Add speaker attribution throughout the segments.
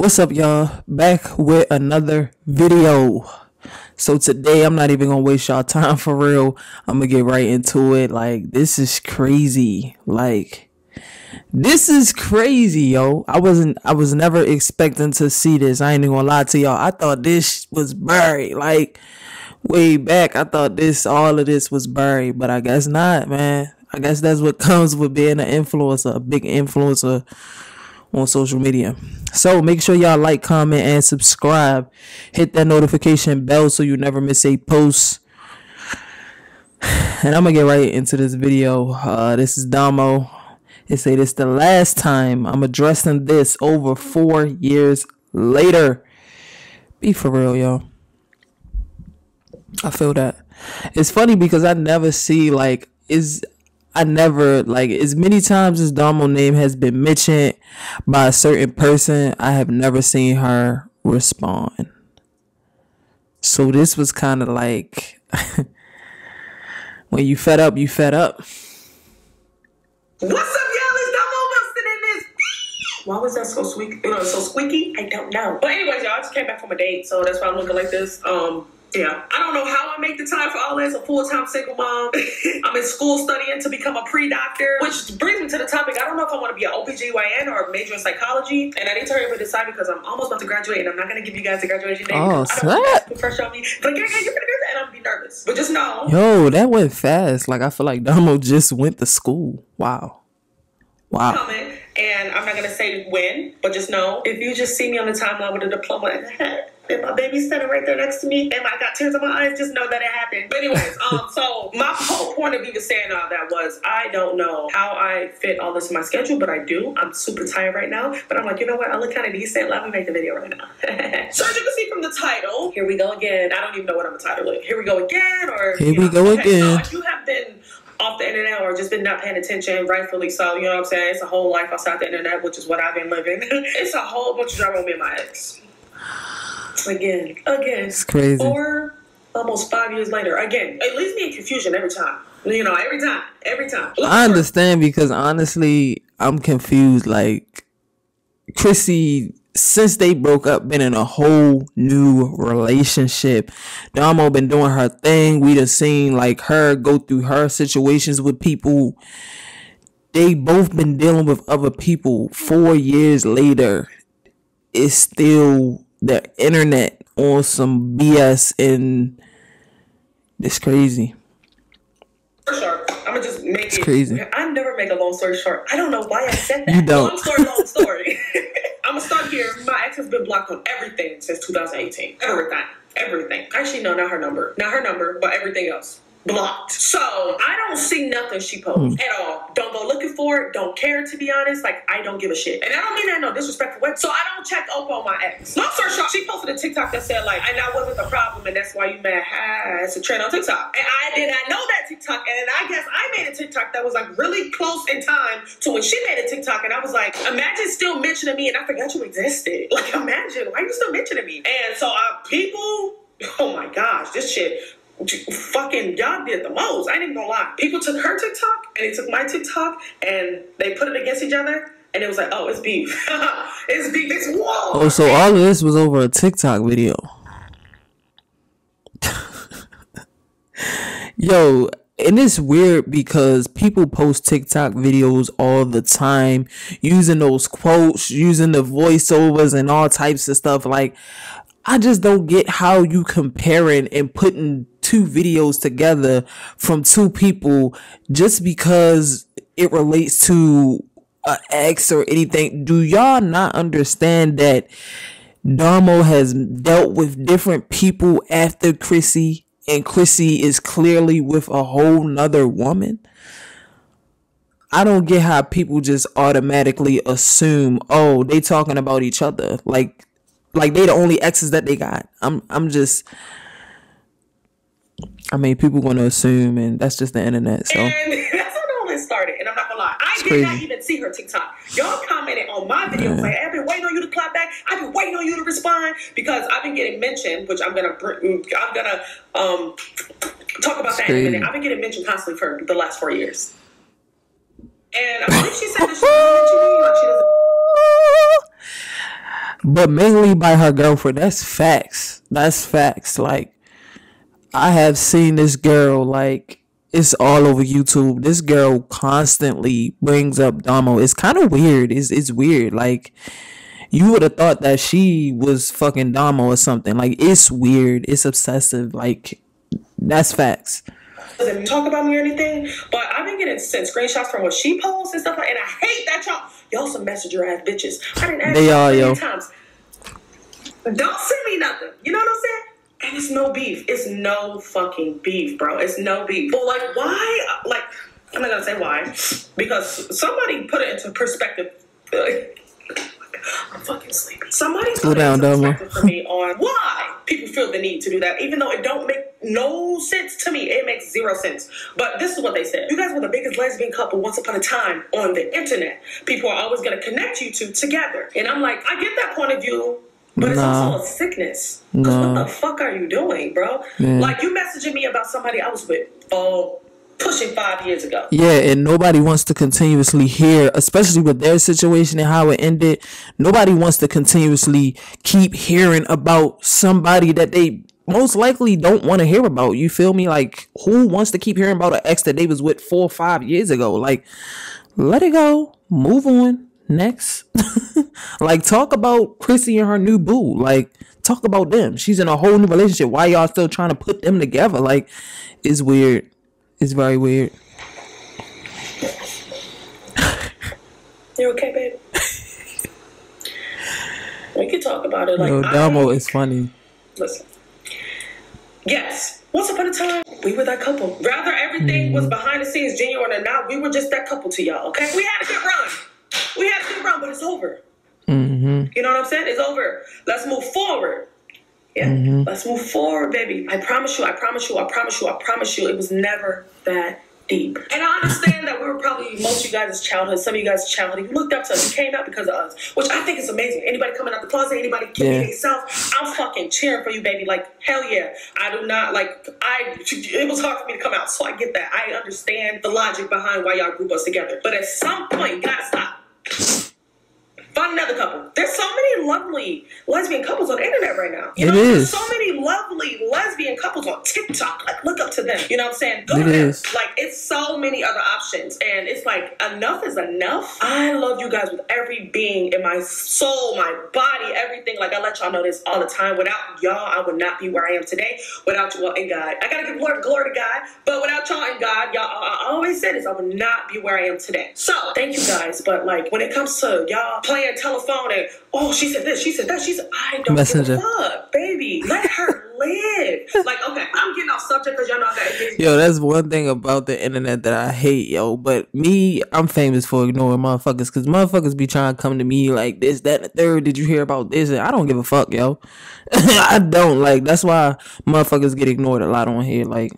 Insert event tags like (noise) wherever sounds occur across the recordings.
Speaker 1: What's up, y'all? Back with another video. So today, I'm not even gonna waste y'all (laughs) time for real. I'm gonna get right into it. Like, this is crazy. Like, this is crazy, yo. I wasn't, I was never expecting to see this. I ain't even gonna lie to y'all. I thought this was buried. Like, way back, I thought this, all of this was buried, but I guess not, man. I guess that's what (laughs) comes with being an influencer, a big influencer on social media. So make sure y'all like, comment, and subscribe. Hit that notification bell so you never miss a post. (sighs) And I'm gonna get right into this video. Uh, this is Domo. It say this the last time I'm addressing this over four years later. Be for real, y'all. I feel that. It's funny because I never see like is I never like as many times as Domo name has been mentioned by a certain person, I have never seen her respond. So this was kind of like (laughs) when you fed up, you fed up.
Speaker 2: What's up, y'all? It's Domo Wilson in this. Why was that so squeaky? You know, so squeaky? I don't know. But anyways, y'all, I just came back from a date, so that's why I'm looking like this. Um, yeah, I don't know how I make the time for all this. A full time single mom. (laughs) I'm in school studying to become a pre doctor, which brings me to the topic. I don't know if I want to be an OBGYN or major in psychology, and I need to hurry up and decide because I'm almost about to graduate, and I'm not going to give you guys the graduation name.
Speaker 1: Oh,
Speaker 2: I don't want you guys
Speaker 1: snap.
Speaker 2: to fresh on me. But yeah, yeah, you're going to do that, and I'm going to be nervous. But just know.
Speaker 1: Yo, that went fast. Like I feel like Domo just went to school. Wow. Wow.
Speaker 2: coming, and I'm not gonna say when, but just know if you just see me on the timeline with a diploma in the head, and my baby's standing right there next to me, and I got tears in my eyes, just know that it happened. But anyways, (laughs) um, so my whole point of even saying all that was I don't know how I fit all this in my schedule, but I do. I'm super tired right now, but I'm like, you know what? I look kind of decent. Let me make the video right now. (laughs) so as you can see from the title, here we go again. I don't even know what I'm gonna title it. Here we go again, or
Speaker 1: Here we
Speaker 2: know,
Speaker 1: go
Speaker 2: okay,
Speaker 1: again.
Speaker 2: So if you have been off the internet or just been not paying attention, rightfully so. You know what I'm saying? It's a whole life outside the internet, which is what I've been living. (laughs) it's a whole bunch of drama with me and my ex. Again, again.
Speaker 1: It's crazy.
Speaker 2: Or almost five years later. Again, it leaves me in confusion every time. You know, every time, every time.
Speaker 1: I understand because honestly, I'm confused. Like Chrissy, since they broke up, been in a whole new relationship. Domo been doing her thing. We done seen like her go through her situations with people. They both been dealing with other people. Four years later, it's still the internet on some BS and it's crazy.
Speaker 2: Sure. I'm gonna just make it.
Speaker 1: crazy.
Speaker 2: I never make a long story short. I don't know why I said that.
Speaker 1: You don't.
Speaker 2: Long story, long story. (laughs) I'm gonna start here. My ex has been blocked on everything since 2018. Everything. Everything. Actually, no, not her number. Not her number, but everything else. Blocked. So I don't see nothing she posts at all. Don't go looking for it. Don't care to be honest. Like I don't give a shit. And I don't mean that in no disrespectful way. So I don't check up on my ex. Long story short, she posted a TikTok that said like, and that wasn't the problem, and that's why you mad. Ha, it's a trend on TikTok. And I did not know that TikTok. And I guess I made a TikTok that was like really close in time to when she made a TikTok. And I was like, imagine still mentioning me, and I forgot you existed. (laughs) Like imagine, why are you still mentioning me? And so uh, people, oh my gosh, this shit fucking y'all did the most. I ain't even gonna lie. People took her TikTok and they took my TikTok and they put it against each other. And it was like, oh, it's beef. (laughs) it's beef. It's whoa.
Speaker 1: Oh, so all of this was over a TikTok video. (laughs) Yo, and it's weird because people post TikTok videos all the time using those quotes, using the voiceovers and all types of stuff. Like, I just don't get how you comparing and putting two videos together from two people just because it relates to a ex or anything. Do y'all not understand that Domo has dealt with different people after Chrissy and Chrissy is clearly with a whole nother woman? I don't get how people just automatically assume, oh, they talking about each other. Like like they the only exes that they got. I'm I'm just I mean people gonna assume and that's just the internet, so
Speaker 2: And (laughs) that's how all this started. And I'm not gonna lie, I
Speaker 1: It's
Speaker 2: did not even see her TikTok. Y'all commented on my videos like, I've been waiting on you to clap back. I've been waiting on you to respond because I've been getting mentioned, which I'm gonna I'm gonna um talk about that in a minute. I've been getting mentioned constantly for the last four years. And I believe she said that she doesn't mention me, like she doesn't
Speaker 1: But mainly by her girlfriend. That's facts. That's facts. Like I have seen this girl like it's all over YouTube. This girl constantly brings up Domo. It's kind of weird. It's it's weird. Like you would have thought that she was fucking Domo or something. Like it's weird. It's obsessive. Like that's facts.
Speaker 2: Doesn't talk about me or anything, but I've been getting sent screenshots from what she posts and stuff like. And I hate that y'all. Y'all some messenger ass bitches. I didn't ask
Speaker 1: They
Speaker 2: you
Speaker 1: are, yo.
Speaker 2: times. Don't send me nothing. You know what I'm saying? And it's no beef. It's no fucking beef, bro. It's no beef. But like, why? Like, I'm not gonna say why, because somebody put it into perspective. I'm fucking sleepy. Somebody
Speaker 1: Slow
Speaker 2: put it
Speaker 1: down,
Speaker 2: perspective for me on why people feel the need to do that, even though it don't make no sense to me. It makes zero sense. But this is what they said: You guys were the biggest lesbian couple once upon a time on the internet. People are always gonna connect you two together, and I'm like, I get that point of view. But it's also a sickness. 'Cause. (laughs) What the fuck are you doing, bro?
Speaker 1: Yeah.
Speaker 2: Like you messaging me about somebody I was with, oh, pushing five years ago.
Speaker 1: Yeah, and nobody wants to continuously hear, especially with their situation and how it ended. Nobody wants to continuously keep hearing about somebody that they most likely don't want to hear about. You feel me? Like, who wants to keep hearing about an ex that they was with four or five years ago? Like, let it go. Move on. Next. (laughs) like, talk about Chrissy and her new boo. Like, talk about them. She's in a whole new relationship. Why y'all still trying to put them together? Like, it's weird. It's very weird.
Speaker 2: You okay, babe? we can talk about it. Like, I-
Speaker 1: Domo is funny.
Speaker 2: Listen. Yes. Once upon a time, we were that couple. Rather everything was mm. behind the scenes, genuine or not, we were just that couple to y'all, okay? We had a good run. We had a good run, but it's over.
Speaker 1: hmm
Speaker 2: You know what I'm saying? It's over. Let's move forward. Yeah. Let's move forward, baby. I promise you, I promise you, I promise you, I promise you, it was never that deep. And I understand that we were probably most of you guys' childhood, some of you guys' childhood. You looked up to us, you came out because of us, which I think is amazing. Anybody coming out the closet, anybody kicking
Speaker 1: Yeah.
Speaker 2: themselves, I'm fucking cheering for you, baby. Like, hell yeah. I do not like I it was hard for me to come out, so I get that. I understand the logic behind why y'all group us together. But at some point, you gotta stop you (laughs) Find another couple. There's so many lovely lesbian couples on the internet right now. You
Speaker 1: It
Speaker 2: know, there's
Speaker 1: is.
Speaker 2: so many lovely lesbian couples on TikTok. Like, look up to them. You know what I'm saying? Go
Speaker 1: It
Speaker 2: to them. Like, it's so many other options. And it's like, enough is enough. I love you guys with every being in my soul, my body, everything. Like, I let y'all know this all the time. Without y'all, I would not be where I am today. Without you all in God. I gotta give glory, glory to God. But without y'all and God, y'all, I I always say this, I would not be where I am today. So, thank you guys. But, like, when it comes to y'all playing telephone and, oh, she said this, she said that, she said, I don't
Speaker 1: Messenger.
Speaker 2: give a fuck, baby. Let her live. (laughs) Like, okay, I'm getting off subject because y'all know I got.
Speaker 1: Yo, that's one thing about the internet that I hate, yo. But me, I'm famous for ignoring motherfuckers because motherfuckers be trying to come to me like this, that, and the third. Did you hear about this? And I don't give a fuck, yo. (laughs) I don't like. That's why motherfuckers get ignored a lot on here. Like,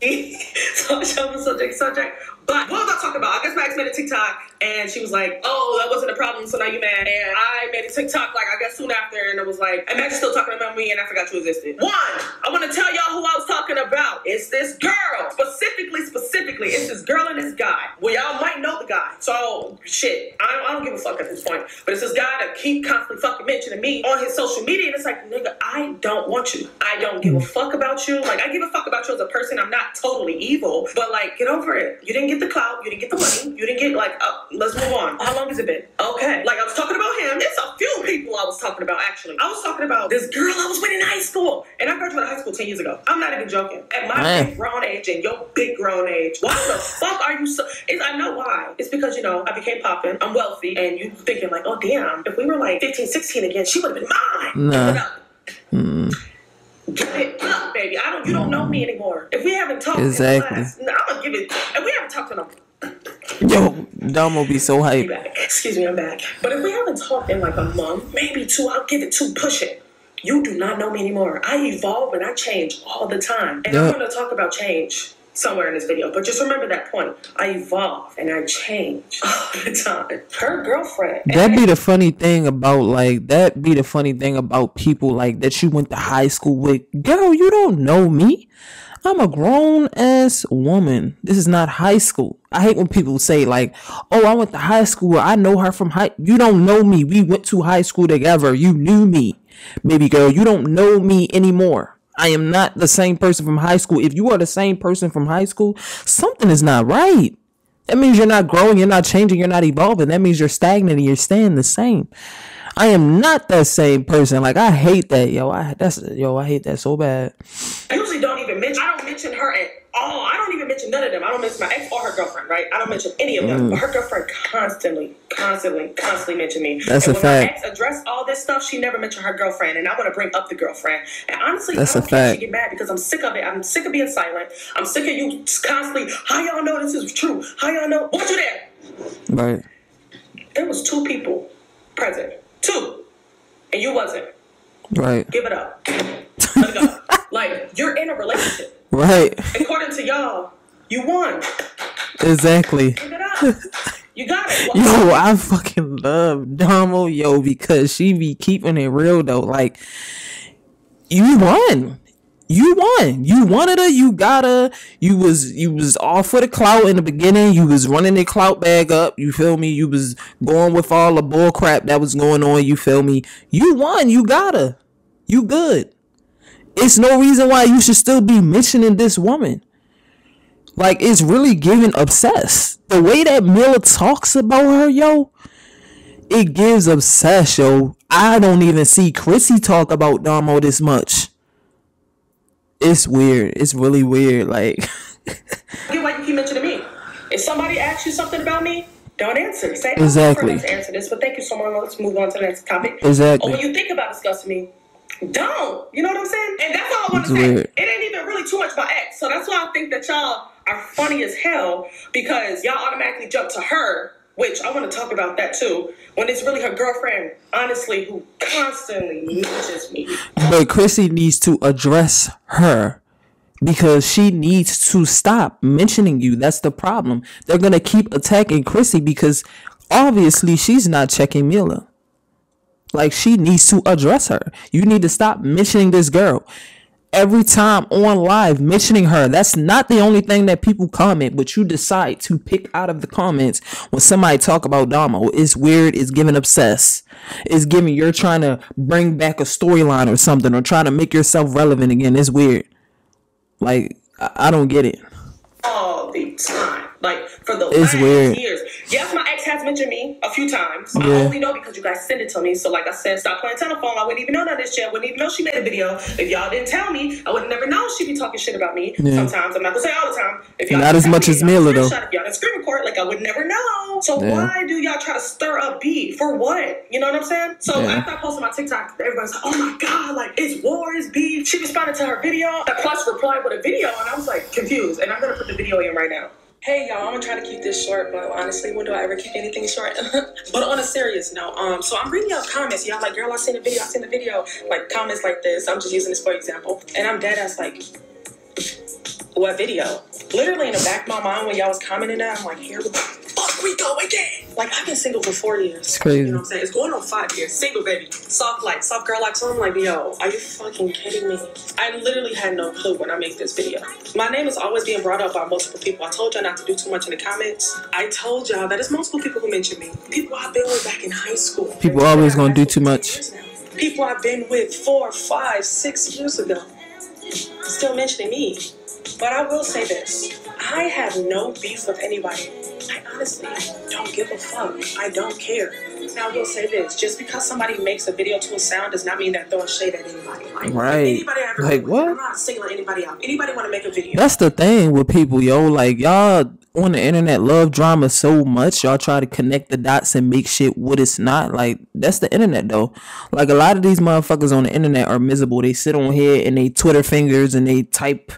Speaker 1: (laughs)
Speaker 2: so subject, subject. But what was I talking about? I guess Max made a TikTok and she was like, "Oh, that wasn't a problem, so now you mad." And I made a TikTok like I guess soon after, and it was like, "And Max is still talking about me, and I forgot you existed." One, I want to tell y'all who I was talking about. It's this girl, specifically, specifically, it's this girl and this guy. Well, y'all might know the guy, so shit, I don't, I don't give a fuck at this point. But it's this guy that keep constantly fucking mentioning me on his social media, and it's like, nigga, I don't want you. I don't give a fuck about you. Like I give a fuck about you as a person. I'm not totally evil, but like, get over it. You didn't get the clout. You didn't get the money. You didn't get like. Uh, let's move on. How long has it been? Okay. Like I was talking about him. It's a few people I was talking about actually. I was talking about this girl I was with in high school, and I graduated high school ten years ago. I'm not even joking. At my
Speaker 1: Man.
Speaker 2: big grown age and your big grown age, why the fuck are you so? It's, I know why. It's because you know I became popping. I'm wealthy, and you thinking like, oh damn, if we were like 15, 16 again, she would have been mine.
Speaker 1: Nah.
Speaker 2: Give it up. Give it up, baby. I don't. You don't know me anymore. If we haven't talked,
Speaker 1: Exactly.
Speaker 2: In class, nah, I'm gonna give it. If we haven't talked in a
Speaker 1: yo, Domo be so hype.
Speaker 2: Excuse me, I'm back. But if we haven't talked in like a month, maybe two, I'll give it two. Push it. You do not know me anymore. I evolve and I change all the time, and
Speaker 1: Yeah.
Speaker 2: I'm gonna talk about change. somewhere in this video. But just remember that point. I evolve and I change (laughs) all the time. Her girlfriend.
Speaker 1: That be the funny thing about like that be the funny thing about people like that you went to high school with. Girl, you don't know me. I'm a grown ass woman. This is not high school. I hate when people say like, "Oh, I went to high school. I know her from high." You don't know me. We went to high school together. You knew me, baby girl. You don't know me anymore. I am not the same person from high school. If you are the same person from high school, something is not right. That means you're not growing, you're not changing, you're not evolving. That means you're stagnant and you're staying the same. I am not that same person. Like I hate that, yo. I that's yo. I hate that so bad.
Speaker 2: I usually even mention. I don't mention her at all. I don't even mention none of them. I don't mention my ex or her girlfriend. Right? I don't mention any of them. Mm. But her girlfriend constantly, constantly, constantly mention me.
Speaker 1: That's
Speaker 2: and
Speaker 1: a fact.
Speaker 2: My ex addressed all this stuff. She never mentioned her girlfriend, and I want to bring up the girlfriend. And honestly,
Speaker 1: that's
Speaker 2: I don't
Speaker 1: a fact.
Speaker 2: She get mad because I'm sick of it. I'm sick of being silent. I'm sick of you constantly. How y'all know this is true? How y'all know? What you there?
Speaker 1: Right.
Speaker 2: There was two people present. Two and you wasn't.
Speaker 1: Right.
Speaker 2: Give it up. (laughs) Let it go. Like you're in a relationship.
Speaker 1: Right.
Speaker 2: According to y'all, you won.
Speaker 1: Exactly.
Speaker 2: You got it.
Speaker 1: Well, (laughs) yo, I fucking love Domo, yo, because she be keeping it real though. Like, you won you won. You wanted her. You got her. You was you was all for the clout in the beginning. You was running the clout bag up. You feel me? You was going with all the bull crap that was going on. You feel me? You won. You got her. You good. It's no reason why you should still be mentioning this woman. Like it's really giving obsessed. The way that Mila talks about her, yo, it gives obsessed, yo. I don't even see Chrissy talk about Domo this much it's weird. It's really weird. Like,
Speaker 2: get (laughs) why you keep mentioning me. If somebody asks you something about me, don't answer. Say
Speaker 1: exactly.
Speaker 2: To answer this, but thank you so much. Let's move on to the next topic.
Speaker 1: Exactly.
Speaker 2: Or when you think about discussing me, don't. You know what I'm saying? And that's all I want to say. It ain't even really too much about X. So that's why I think that y'all are funny as hell because y'all automatically jump to her which I want to talk about that too. When it's really her girlfriend, honestly, who constantly mentions me.
Speaker 1: But Chrissy needs to address her because she needs to stop mentioning you. That's the problem. They're gonna keep attacking Chrissy because obviously she's not checking Mila. Like she needs to address her. You need to stop mentioning this girl every time on live mentioning her. That's not the only thing that people comment, but you decide to pick out of the comments when somebody talk about Domo. It's weird. It's giving obsessed. It's giving you're trying to bring back a storyline or something or trying to make yourself relevant again. It's weird. Like I, I don't get it.
Speaker 2: All the time. Like for the
Speaker 1: it's
Speaker 2: last
Speaker 1: weird.
Speaker 2: years. Yes, my ex has mentioned me a few times. Yeah. I only know because you guys sent it to me. So like I said, stop playing telephone. I wouldn't even know that this shit. I wouldn't even know she made a video. If y'all didn't tell me, I would never know she'd be talking shit about me. Yeah. Sometimes I'm not gonna say all the time.
Speaker 1: If y'all not as much me, as Mila though.
Speaker 2: If y'all didn't screen record, like I would never know. So yeah. why do y'all try to stir up beef for what? You know what I'm saying? So after I posted my TikTok, everybody's like, "Oh my god, like it's war, it's beef." She responded to her video. Plus replied with a video, and I was like confused. And I'm gonna put the video in right now. Hey y'all, I'm gonna try to keep this short, but honestly, when do I ever keep anything short? (laughs) but on a serious note, um, so I'm reading y'all comments. Y'all like, girl, I seen the video, I seen the video. Like comments like this. I'm just using this for example, and I'm dead ass like, what video? Literally in the back of my mind when y'all was commenting that, I'm like, here we fuck we go again. Like I've been single for four years.
Speaker 1: It's crazy.
Speaker 2: You know what I'm saying? It's going on five years. Single baby. Soft like soft girl like so I'm like, yo, are you fucking kidding me? I literally had no clue when I made this video. My name is always being brought up by multiple people. I told y'all not to do too much in the comments. I told y'all that it's multiple people who mention me. People I've been with back in high school.
Speaker 1: People always gonna do too much.
Speaker 2: People I've been with four, five, six years ago. Still mentioning me. But I will say this. I have no beef with anybody. I honestly don't give a fuck. I don't care. Now, I will say this: just because somebody makes a video to a sound does not mean that they're throwing shade at anybody. Like,
Speaker 1: right?
Speaker 2: Anybody ever
Speaker 1: like what?
Speaker 2: I'm not singling anybody out. Anybody want to make a video?
Speaker 1: That's the thing with people, yo. Like y'all on the internet love drama so much y'all try to connect the dots and make shit what it's not like that's the internet though like a lot of these motherfuckers on the internet are miserable they sit on here and they twitter fingers and they type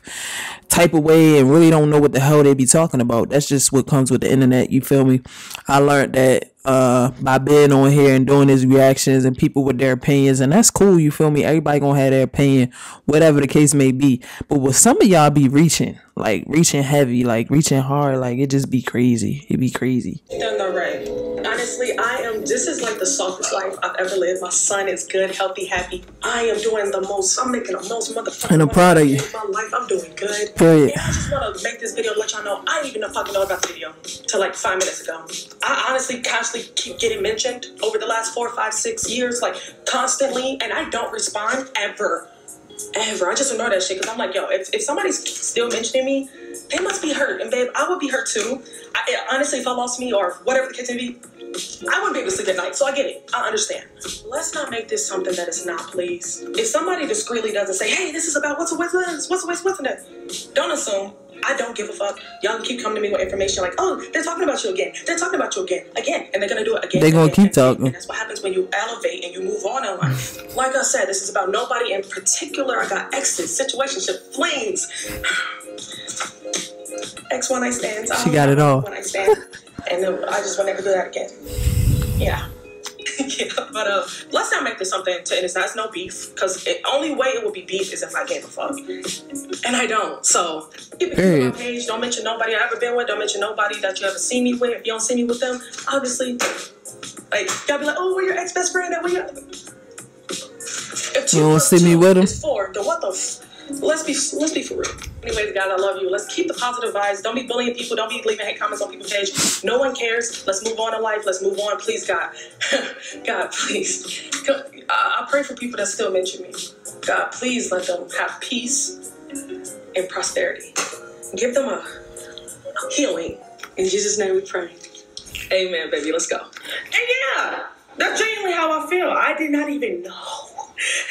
Speaker 1: type away and really don't know what the hell they be talking about. That's just what comes with the internet you feel me? I learned that uh by being on here and doing his reactions and people with their opinions and that's cool you feel me? Everybody gonna have their opinion whatever the case may be. But with some of y'all be reaching like reaching heavy like reaching hard like it just be crazy. It be crazy.
Speaker 2: Done the right honestly i am this is like the softest life i've ever lived. My son is good healthy happy. I am doing the most. I'm making the most motherfucking
Speaker 1: and i'm proud of you.
Speaker 2: my life. I'm doing good.
Speaker 1: Period.
Speaker 2: and i just want to make this video to let y'all know i didn't even fucking know about the video till like five minutes ago. I honestly constantly keep getting mentioned over the last four, five, six years, like constantly, and I don't respond ever. Ever. I just ignore that shit because I'm like, yo, if, if somebody's still mentioning me, they must be hurt. And babe, I would be hurt too. I, eh, honestly, if I lost me or whatever the case may be, I wouldn't be able to sleep at night. So I get it. I understand. Let's not make this something that is not, please. If somebody discreetly doesn't say, hey, this is about what's a what's what's what's what's what's don't assume I don't give a fuck. Y'all keep coming to me with information like, oh, they're talking about you again. They're talking about you again, again, and they're gonna do it again.
Speaker 1: They're gonna
Speaker 2: again,
Speaker 1: keep talking.
Speaker 2: And that's what happens when you elevate and you move on in life. (laughs) like I said, this is about nobody in particular. I got exes, situationship, flings, ex one night stands.
Speaker 1: She got it all.
Speaker 2: One night stand, and then I just will never do that again. Yeah. (laughs) yeah, but uh, let's not make this something to innocent. That's no beef, because the only way it would be beef is if I gave a fuck, and I don't. So keep it on my page. Don't mention nobody I ever been with. Don't mention nobody that you ever seen me with. If you don't see me with them, obviously, like y'all be like, oh, we're your ex best friend? Where your
Speaker 1: if you don't see me with him,
Speaker 2: it's four. Then what the? F- let's be let's be for real. Anyways, guys, I love you. Let's keep the positive vibes. Don't be bullying people. Don't be leaving hate comments on people's page. No one cares. Let's move on in life. Let's move on, please, God. (laughs) God, please. I pray for people that still mention me. God, please let them have peace and prosperity. Give them a healing. In Jesus' name we pray. Amen, baby. Let's go. And yeah, that's genuinely how I feel. I did not even know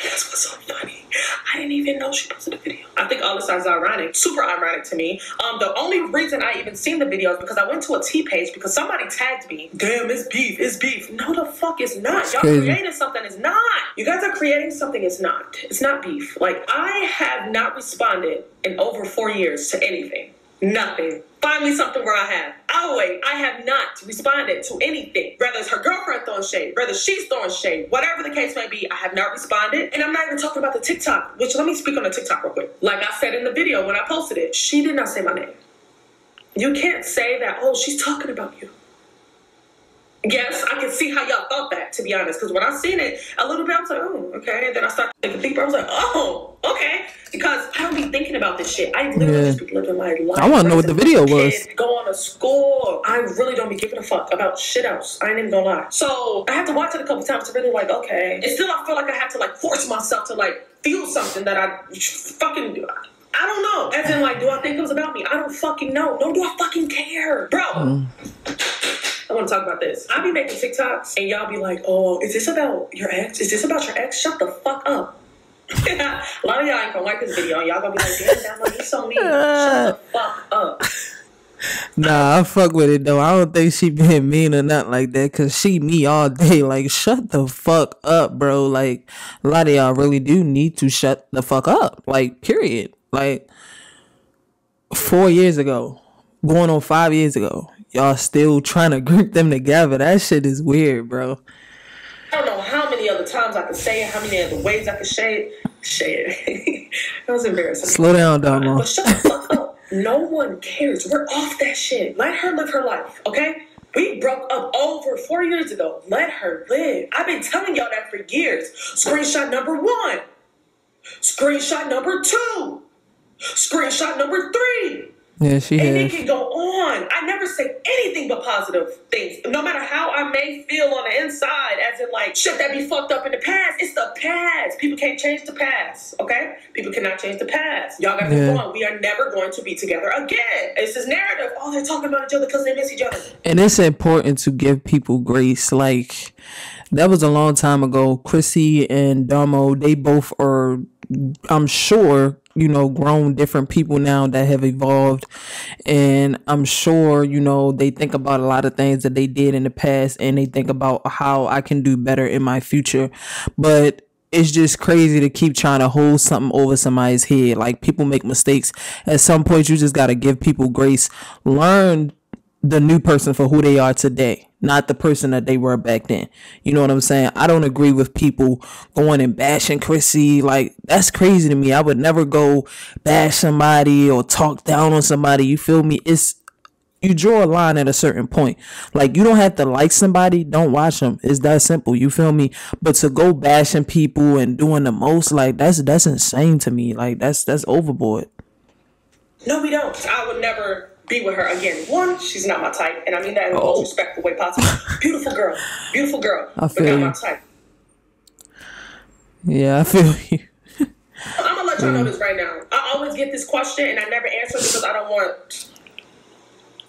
Speaker 2: that's what's so funny. I didn't even know she posted a video. I think all this is ironic, super ironic to me. Um, the only reason I even seen the video is because I went to a T page because somebody tagged me. Damn, it's beef, it's beef. No, the fuck it's not. Y'all creating something, it's not. You guys are creating something, it's not. It's not beef. Like I have not responded in over four years to anything. Nothing. Find me something where I have. Wait, I have not responded to anything. Whether it's her girlfriend throwing shade, whether she's throwing shade, whatever the case may be, I have not responded. And I'm not even talking about the TikTok, which let me speak on the TikTok real quick. Like I said in the video when I posted it, she did not say my name. You can't say that, oh, she's talking about you. Yes, I can see how y'all thought that, to be honest. Because when I seen it a little bit, I was like, oh, okay. And then I started thinking deeper. I was like, oh, okay. Because I don't be thinking about this shit. I literally yeah. just be living my life.
Speaker 1: I want to know what the video was.
Speaker 2: Go on to school. I really don't be giving a fuck about shit else. I ain't even gonna lie. So I had to watch it a couple times to really like, okay. And still, I feel like I have to like force myself to like feel something that I fucking do. I don't know. As in, like, do I think it was about me? I don't fucking know. No, do I fucking care, bro? Mm. I want to talk about this. I be making TikToks and y'all be like, oh, is this about your ex? Is this about your ex? Shut the fuck up. (laughs) a lot of y'all ain't gonna like this video and y'all gonna be like, damn, that he's so mean. Shut the (laughs) fuck up.
Speaker 1: Nah, I fuck with it though. I don't think she being mean or nothing like that. Cause she me all day. (laughs) Like, shut the fuck up, bro. Like, a lot of y'all really do need to shut the fuck up. Like, period. Like, four years ago, going on five years ago, y'all still trying (laughs) to group them together. That shit is weird, bro.
Speaker 2: I don't know how many other times I could say it, how many other ways I could say it. Say it. (laughs) that was embarrassing.
Speaker 1: Slow down, Domo.
Speaker 2: But shut the fuck up. No one cares. We're off that shit. Let her live her life, okay? We broke up over four years ago. Let her live. I've been telling y'all that for years. Screenshot number one. Screenshot number two. Screenshot number three.
Speaker 1: Yeah, she
Speaker 2: and
Speaker 1: has.
Speaker 2: it can go on. I never say anything but positive things. No matter how I may feel on the inside, as in like, shit that be fucked up in the past. It's the past. People can't change the past, okay? People cannot change the past. Y'all gotta yeah. move on. We are never going to be together again. It's this narrative. Oh, they're talking about each other because they miss each other.
Speaker 1: And it's important to give people grace. Like, that was a long time ago. Chrissy and Domo, they both are, I'm sure, you know, grown different people now that have evolved. And I'm sure, you know, they think about a lot of things that they did in the past and they think about how I can do better in my future. But it's just crazy to keep trying to hold something over somebody's head. Like people make mistakes. At some point, you just got to give people grace. Learn the new person for who they are today, not the person that they were back then. You know what I'm saying? I don't agree with people going and bashing Chrissy. Like, that's crazy to me. I would never go bash somebody or talk down on somebody. You feel me? It's you draw a line at a certain point. Like you don't have to like somebody, don't watch them. It's that simple. You feel me? But to go bashing people and doing the most, like that's that's insane to me. Like that's that's overboard.
Speaker 2: No, we don't. I would never be with her again. One, she's not my type, and I mean that in the most oh. respectful way possible. (laughs) beautiful girl, beautiful girl, I feel but not you. my type.
Speaker 1: Yeah, I feel (laughs) you.
Speaker 2: I'm gonna let y'all know this right now. I always get this question, and I never answer because I don't want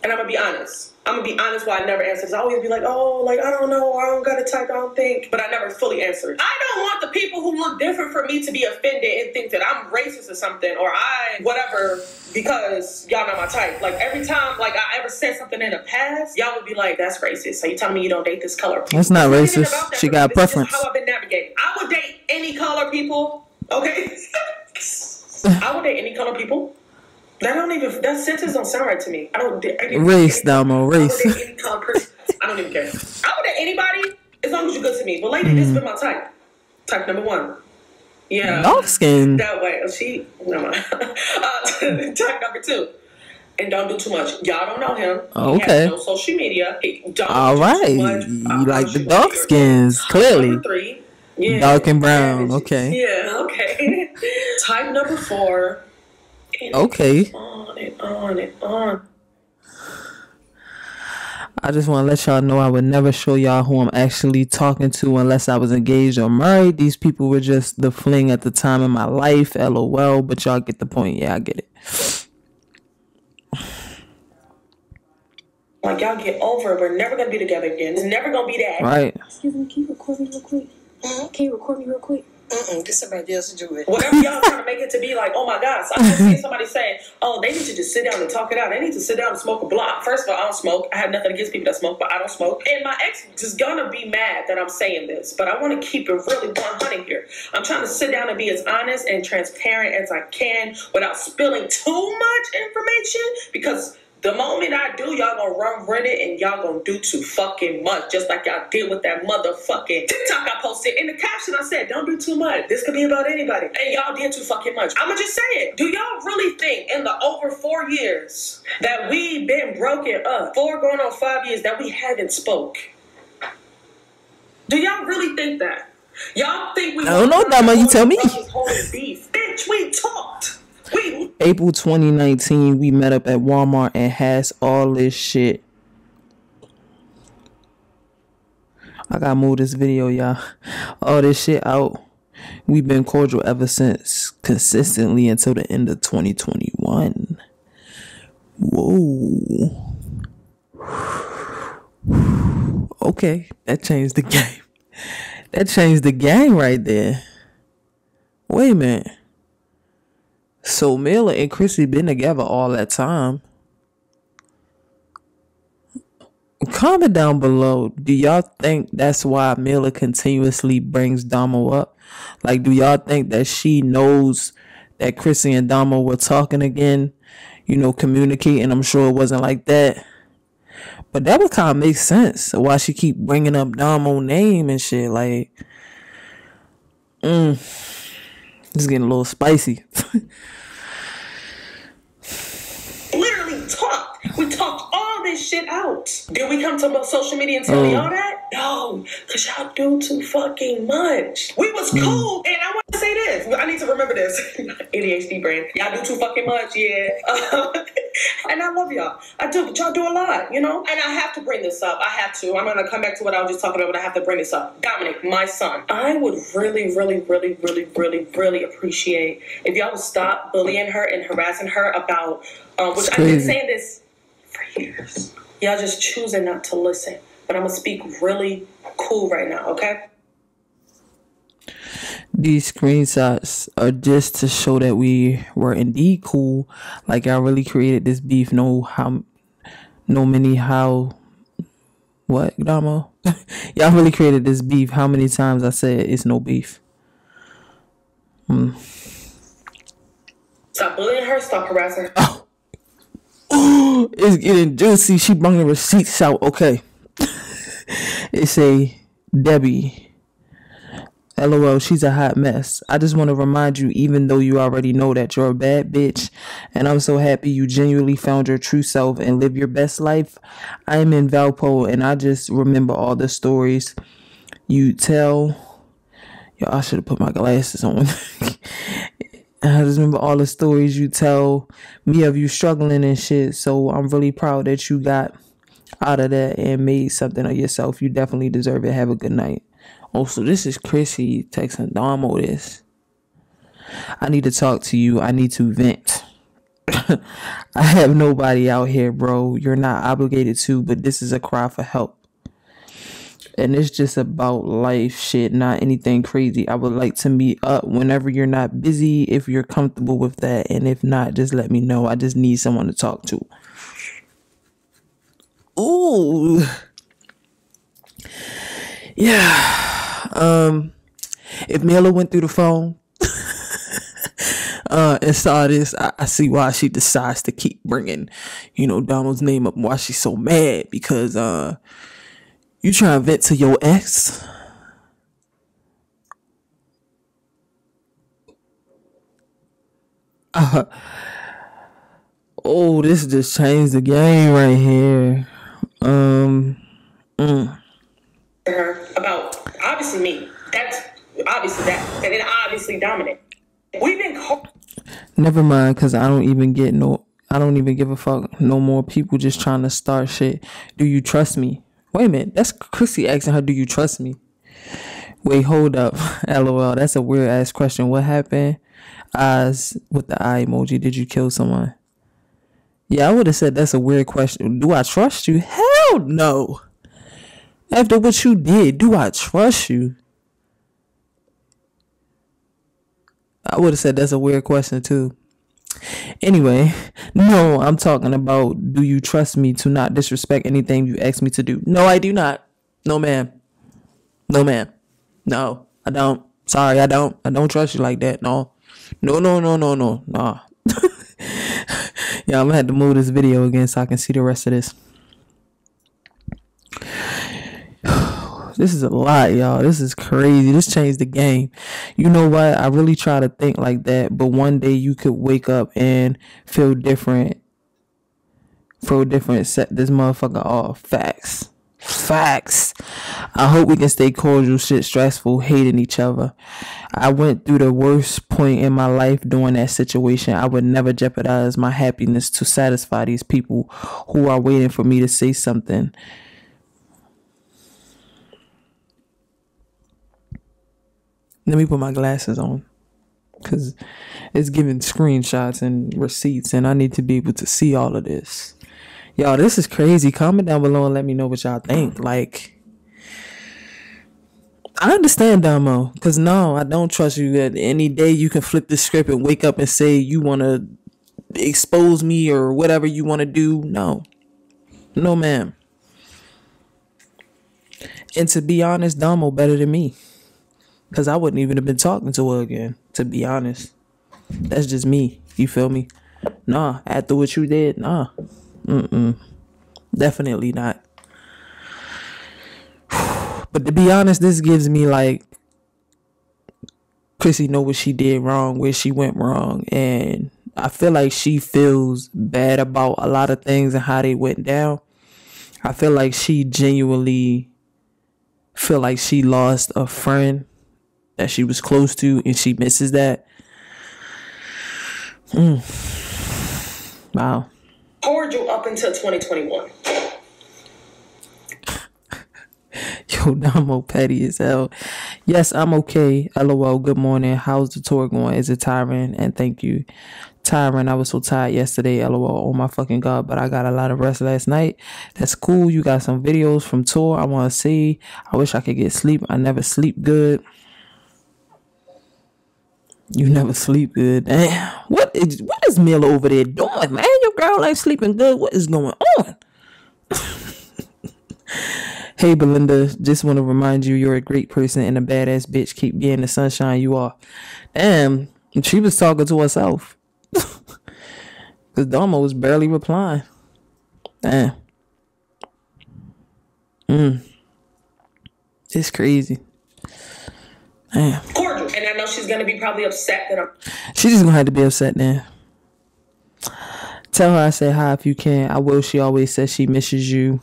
Speaker 2: and I'm gonna be honest. I'm gonna be honest why I never answer. I always be like, oh, like I don't know, I don't got a type, I don't think. But I never fully answer. I don't want the people who look different from me to be offended and think that I'm racist or something, or I whatever because y'all not my type. Like every time, like I ever said something in the past, y'all would be like, that's racist. So you telling me you don't date this color?
Speaker 1: People. That's not racist. That she got a preference.
Speaker 2: how I've been navigating. I would date any color people. Okay. (laughs) I would date any color people. That don't even that sentence don't sound right to me. I don't. I
Speaker 1: race, Domo, race.
Speaker 2: I, any kind of person. I don't even care. I would date anybody as long as you're good to me. But lady, mm. this has been my type. Type number one. Yeah.
Speaker 1: Dark skin.
Speaker 2: That way. Oh, she. No mind. (laughs) uh, (laughs) type number two. And don't do too much. Y'all don't know him.
Speaker 1: okay.
Speaker 2: no social media.
Speaker 1: All right. You like the dark skins, clearly.
Speaker 2: Number three. Yeah.
Speaker 1: Dark and brown. Okay.
Speaker 2: Yeah. Okay. (laughs) type number four
Speaker 1: okay.
Speaker 2: On and on and on.
Speaker 1: I just want to let y'all know I would never show y'all who I'm actually talking to unless I was engaged or married. These people were just the fling at the time in my life. LOL. But y'all get the point. Yeah, I get it.
Speaker 2: Like y'all get over it. We're never gonna be together again. It's never gonna be that.
Speaker 1: Right.
Speaker 3: Excuse me. Can you record me real quick? Uh-huh. Can you record me real quick? Mm-mm, get somebody else to do it.
Speaker 2: Whatever y'all trying to make it to be like, oh my God. So I just see somebody saying, oh, they need to just sit down and talk it out. They need to sit down and smoke a block. First of all, I don't smoke. I have nothing against people that smoke, but I don't smoke. And my ex is gonna be mad that I'm saying this, but I want to keep it really 100 here. I'm trying to sit down and be as honest and transparent as I can without spilling too much information because the moment I do, y'all gonna run run it and y'all gonna do too fucking much, just like y'all did with that motherfucking TikTok I posted. In the caption, I said, "Don't do too much. This could be about anybody." And y'all did too fucking much. I'ma just say it. Do y'all really think in the over four years that we've been broken up, four going on five years that we haven't spoke? Do y'all really think that? Y'all think we?
Speaker 1: I don't know, Domo. You tell me.
Speaker 2: Beef, bitch. We talked.
Speaker 1: April 2019, we met up at Walmart and has all this shit. I gotta move this video, y'all. All this shit out. We've been cordial ever since, consistently until the end of 2021. Whoa. Okay, that changed the (laughs) game. That changed the game right there. Wait a minute. So Mila and Chrissy been together all that time. Comment down below. Do y'all think that's why Mila continuously brings Domo up? Like, do y'all think that she knows that Chrissy and Domo were talking again? You know, communicating. I'm sure it wasn't like that. But that would kind of make sense. Why she keep bringing up Domo name and shit. Like, mm, it's getting a little spicy. (laughs)
Speaker 2: We talked all this shit out. Did we come to social media and tell y'all that? No, because y'all do too fucking much. We was mm. cool. And I want to say this. I need to remember this. (laughs) ADHD brain. Y'all do too fucking much, yeah. (laughs) and I love y'all. I do, but y'all do a lot, you know? And I have to bring this up. I have to. I'm going to come back to what I was just talking about, but I have to bring this up. Dominic, my son. I would really, really, really, really, really, really appreciate if y'all would stop bullying her and harassing her about, um, which I've been saying this years. Y'all just choosing not to listen. But I'm gonna speak really cool right now, okay?
Speaker 1: These screenshots are just to show that we were indeed cool. Like I really created this beef. No how, no many how. What Domo? (laughs) Y'all really created this beef. How many times I said it's no beef?
Speaker 2: Hmm. Stop bullying her. Stop harassing her. Oh. (gasps)
Speaker 1: it's getting juicy. She bring the receipts out. Okay. (laughs) it say Debbie. LOL, she's a hot mess. I just want to remind you, even though you already know that you're a bad bitch, and I'm so happy you genuinely found your true self and live your best life. I am in Valpo, and I just remember all the stories you tell. Yo, I should have put my glasses on. (laughs) I just remember all the stories you tell me of you struggling and shit. So I'm really proud that you got out of that and made something of yourself. You definitely deserve it. Have a good night. Oh, also, this is Chrissy texting Domo this. I need to talk to you. I need to vent. (coughs) I have nobody out here, bro. You're not obligated to, but this is a cry for help. And it's just about life shit, not anything crazy. I would like to meet up whenever you're not busy, if you're comfortable with that. And if not, just let me know. I just need someone to talk to. Ooh. Yeah. Um, if Mila went through the phone (laughs) uh, and saw this, I, I, see why she decides to keep bringing, you know, Donald's name up. Why she's so mad because uh, you try to vent to your ex. Uh, (laughs) oh, this just changed the game right here. Um.
Speaker 2: Mm. About obviously me. That's obviously that, and then obviously dominant. We've been.
Speaker 1: Never mind, cause I don't even get no. I don't even give a fuck. No more people just trying to start shit. Do you trust me? Wait a minute. That's Chrissy asking her, "Do you trust me?" Wait, hold up. (laughs) LOL. That's a weird ass question. What happened? Eyes with the eye emoji. Did you kill someone? Yeah, I would have said that's a weird question. Do I trust you? Hell no. After what you did, do I trust you? I would have said that's a weird question too. Anyway, no, I'm talking about do you trust me to not disrespect anything you ask me to do? No, I do not. No, ma'am. No, ma'am. No, I don't. Sorry, I don't. I don't trust you like that. No. No, no, no, no, no. Nah. (laughs) yeah, I'm gonna have to move this video again so I can see the rest of this. This is a lot, y'all. This is crazy. This changed the game. You know what? I really try to think like that, but one day you could wake up and feel different. Feel different. Set this motherfucker off. Facts. Facts. I hope we can stay cordial, shit stressful, hating each other. I went through the worst point in my life during that situation. I would never jeopardize my happiness to satisfy these people who are waiting for me to say something. Let me put my glasses on because it's giving screenshots and receipts, and I need to be able to see all of this. Y'all, this is crazy. Comment down below and let me know what y'all think. Like, I understand Domo, because no, I don't trust you. That any day you can flip the script and wake up and say you want to expose me or whatever you want to do. No, no, ma'am. And to be honest, Domo better than me. Cause I wouldn't even have been talking to her again, to be honest. That's just me. You feel me? Nah, after what you did, nah. Mm-mm. Definitely not. (sighs) But to be honest, this gives me like Chrissy know what she did wrong, where she went wrong, and I feel like she feels bad about a lot of things and how they went down. I feel like she genuinely feel like she lost a friend that she was close to and she misses that. Mm. Wow.
Speaker 2: Cordial up until 2021. (laughs)
Speaker 1: Yo, Domo petty as hell. Yes, I'm okay. LOL. Good morning. How's the tour going? Is it tiring? And thank you. Tiring. I was so tired yesterday. LOL. Oh my fucking god. But I got a lot of rest last night. That's cool. You got some videos from tour I want to see. I wish I could get sleep. I never sleep good. You never sleep good. Damn. What is what is Mila over there doing, man? Your girl ain't sleeping good. What is going on? (laughs) hey Belinda, just want to remind you you're a great person and a badass bitch. Keep being the sunshine you are. Damn, she was talking to herself. (laughs) Cause Domo was barely replying. Damn. Mm. It's crazy. Damn.
Speaker 2: And I know she's gonna be probably upset that I'm
Speaker 1: She just gonna have to be upset then. Tell her I said hi if you can. I will. She always says she misses you.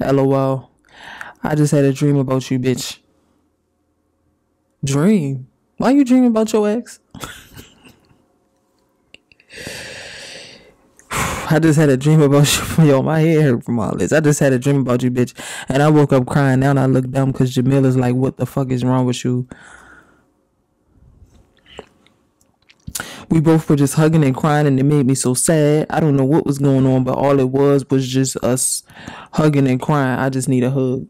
Speaker 1: LOL. I just had a dream about you, bitch. Dream? Why you dreaming about your ex? (sighs) I just had a dream about you. (laughs) Yo, my head hurt from all this. I just had a dream about you, bitch. And I woke up crying. Now and I look dumb because Jamila's like, what the fuck is wrong with you? We both were just hugging and crying and it made me so sad. I don't know what was going on, but all it was was just us hugging and crying. I just need a hug.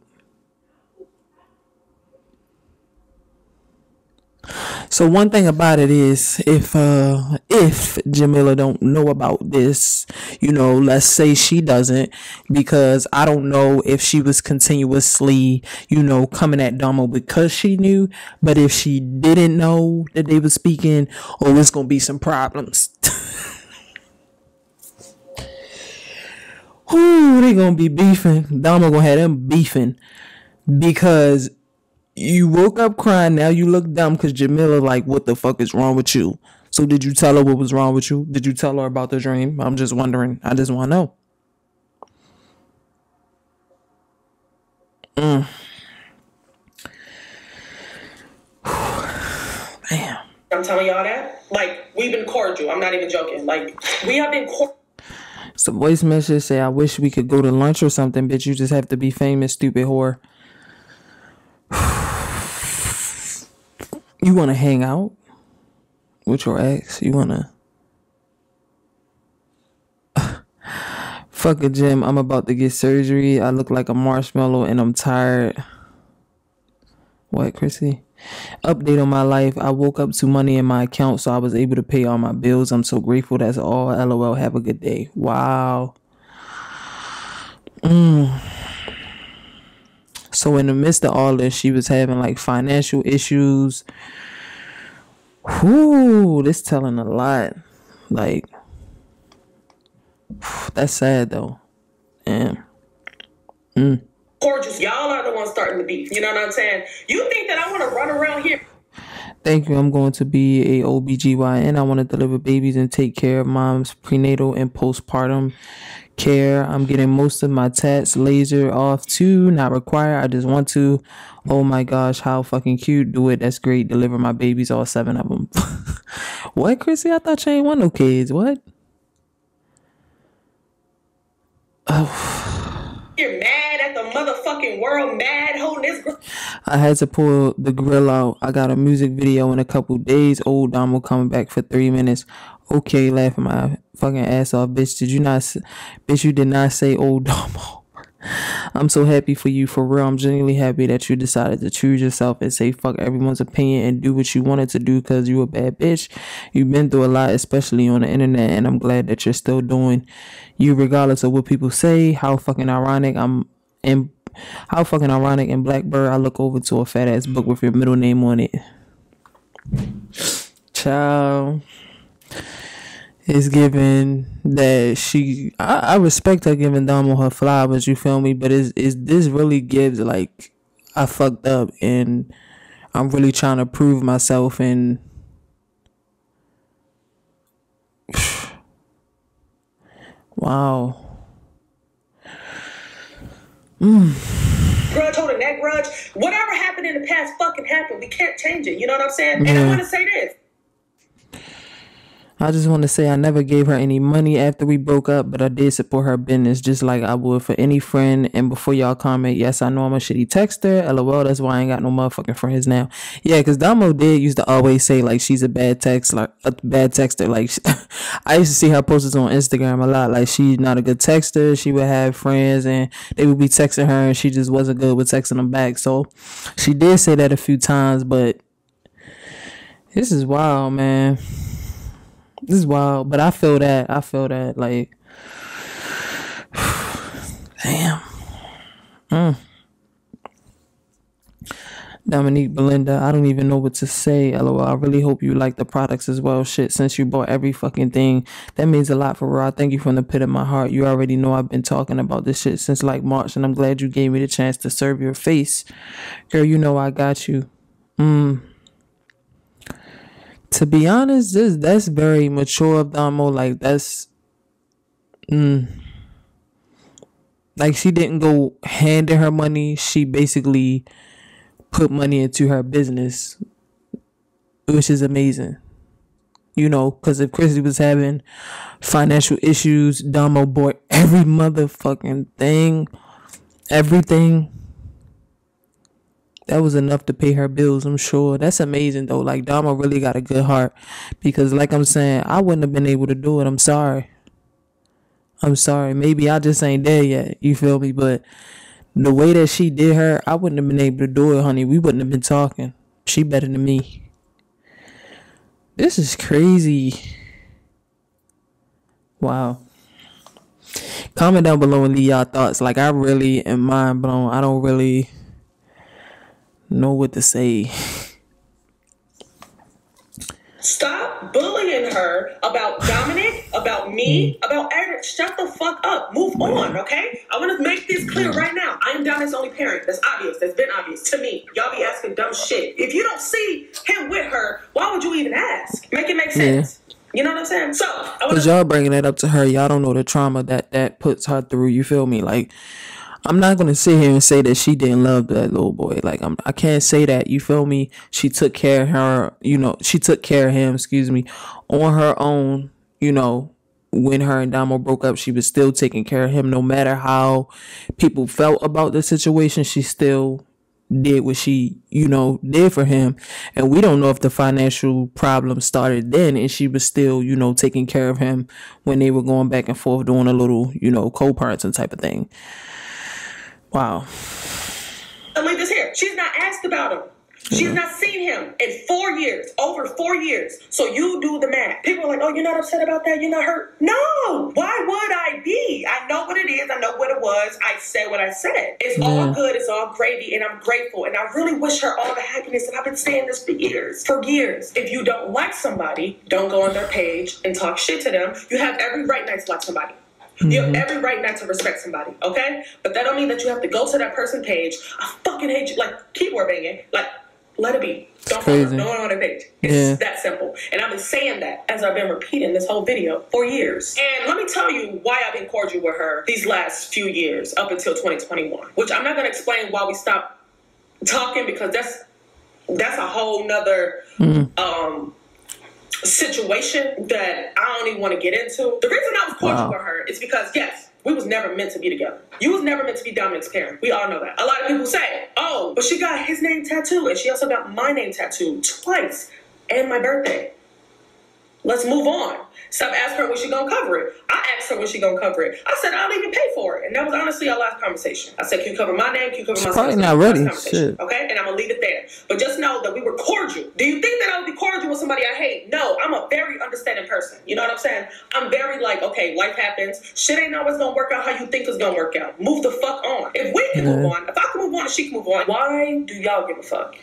Speaker 1: So one thing about it is if uh if Jamila don't know about this, you know, let's say she doesn't because I don't know if she was continuously, you know, coming at Domo because she knew, but if she didn't know that they were speaking, oh it's gonna be some problems. (laughs) Ooh, they gonna be beefing. Domo gonna have them beefing because you woke up crying. Now you look dumb because Jamila like, what the fuck is wrong with you? So did you tell her what was wrong with you? Did you tell her about the dream? I'm just wondering. I just want to know. Mm. (sighs)
Speaker 2: Damn. I'm telling y'all that. Like we've been cordial. I'm not even joking. Like we have been cordial.
Speaker 1: Some voice message say, "I wish we could go to lunch or something, bitch. You just have to be famous, stupid whore." You want to hang out with your ex? You want to (sighs) fuck a gym? I'm about to get surgery. I look like a marshmallow and I'm tired. What, Chrissy? Update on my life. I woke up to money in my account, so I was able to pay all my bills. I'm so grateful. That's all. LOL. Have a good day. Wow. Mm. So in the midst of all this, she was having like financial issues. Whoo, this telling a lot. Like that's sad though. And
Speaker 2: mm. gorgeous. Y'all are the ones starting the beef. You know what I'm saying? You think that I want to run around here?
Speaker 1: Thank you. I'm going to be a OBGYN. I want to deliver babies and take care of moms prenatal and postpartum care. I'm getting most of my tats laser off too. Not required. I just want to. Oh my gosh, how fucking cute. Do it. That's great. Deliver my babies, all seven of them. (laughs) what, Chrissy? I thought you ain't want no kids. What?
Speaker 2: Oh. (sighs) You're mad at the motherfucking world, mad holding this. Gr-
Speaker 1: I had to pull the grill out. I got a music video in a couple days. Old Dom will coming back for three minutes. Okay, laughing my fucking ass off, bitch. Did you not, bitch? You did not say oh, (laughs) old Domo. I'm so happy for you, for real. I'm genuinely happy that you decided to choose yourself and say fuck everyone's opinion and do what you wanted to do because you a bad bitch. You've been through a lot, especially on the internet, and I'm glad that you're still doing you, regardless of what people say. How fucking ironic. I'm in. How fucking ironic in Blackbird. I look over to a fat ass book with your middle name on it. Ciao is given that she I, I respect her giving Domo her flowers, you feel me? But is is this really gives like I fucked up and I'm really trying to prove myself and (sighs) wow.
Speaker 2: Mm. Grudge holding that grudge. Whatever happened in the past fucking happened. We can't change it. You know what I'm saying? And I want to say this.
Speaker 1: I just want to say I never gave her any money after we broke up, but I did support her business just like I would for any friend. And before y'all comment, yes, I know I'm a shitty texter. LOL, that's why I ain't got no motherfucking friends now. Yeah, because Domo did used to always say like she's a bad text, like a bad texter. Like (laughs) I used to see her posts on Instagram a lot. Like she's not a good texter. She would have friends and they would be texting her and she just wasn't good with texting them back. So she did say that a few times, but this is wild, man. This is wild, but I feel that. I feel that. Like, damn. Mm. Dominique Belinda, I don't even know what to say. LOL. I really hope you like the products as well. Shit, since you bought every fucking thing, that means a lot for real. I thank you from the pit of my heart. You already know I've been talking about this shit since like March, and I'm glad you gave me the chance to serve your face. Girl, you know I got you. Mm. To be honest, this that's very mature of Domo. Like that's mm. Like she didn't go handing her money. She basically put money into her business, which is amazing. You know, because if Chrissy was having financial issues, Domo bought every motherfucking thing, everything. That was enough to pay her bills, I'm sure. That's amazing though. Like Domo really got a good heart. Because like I'm saying, I wouldn't have been able to do it. I'm sorry. I'm sorry. Maybe I just ain't there yet. You feel me? But the way that she did her, I wouldn't have been able to do it, honey. We wouldn't have been talking. She better than me. This is crazy. Wow. Comment down below and leave y'all thoughts. Like I really am mind blown. I don't really know what to say.
Speaker 2: Stop bullying her about Dominic, about me,
Speaker 1: Mm.
Speaker 2: about Eric. Shut the fuck up. Move on, okay? I want to make this clear right now. I am Dominic's only parent. That's obvious. That's been obvious to me. Y'all be asking dumb shit. If you don't see him with her, why would you even ask? Make it make sense. You know what I'm saying? So, I want
Speaker 1: Cause
Speaker 2: to.
Speaker 1: y'all bringing that up to her, y'all don't know the trauma that that puts her through. You feel me? Like, I'm not gonna sit here and say that she didn't love that little boy. Like, I'm I can't say that. You feel me? She took care of her. You know, she took care of him. Excuse me, on her own. You know, when her and Damo broke up, she was still taking care of him. No matter how people felt about the situation, she still did what she, you know, did for him. And we don't know if the financial problem started then and she was still, you know, taking care of him when they were going back and forth doing a little, you know, co-parenting type of thing. Wow.
Speaker 2: Leave this here. She's not asked about him. She's hmm. not seen him in four years, over four years. So you do the math. People are like, oh, you're not upset about that? You're not hurt? No. Why would I be? I know what it is. I know what it was. I said what I said. It's all good. It's all gravy. And I'm grateful. And I really wish her all the happiness. And I've been saying this for years. For years. If you don't like somebody, don't go on their page and talk shit to them. You have every right not to like somebody. You have every right not to respect somebody, okay? But that don't mean that you have to go to that person page. I fucking hate you. Like keyboard banging. Like let it be. Don't follow. No one on their page. It's
Speaker 1: Yeah.
Speaker 2: that simple. And I've been saying that as I've been repeating this whole video for years. And let me tell you why I've been cordial with her these last few years up until 2021. Which I'm not gonna explain why we stopped talking because that's that's a whole nother um situation that I don't even want to get into. The reason I was cordial
Speaker 1: Wow.
Speaker 2: with her is because yes, we was never meant to be together. You was never meant to be Dominic's parent. We all know that. A lot of people say, "Oh, but she got his name tattooed, and she also got my name tattooed twice, and my birthday." Let's move on. Stop asking her when she gonna cover it. I asked her when she gonna cover it. I said I'll even pay for it, and that was honestly our last conversation. I said, "Can you cover my name? Can you cover my?"
Speaker 1: probably not ready. Shit.
Speaker 2: Okay, and I'm gonna leave it there. But just know that we were cordial. Do you think that I would be cordial with somebody I hate? No, I'm a very understanding person. You know what I'm saying? I'm very like, okay, life happens. Shit ain't always gonna work out how you think it's gonna work out. Move the fuck on. If we can move on, if I can move on she can move on, why do y'all give a fuck?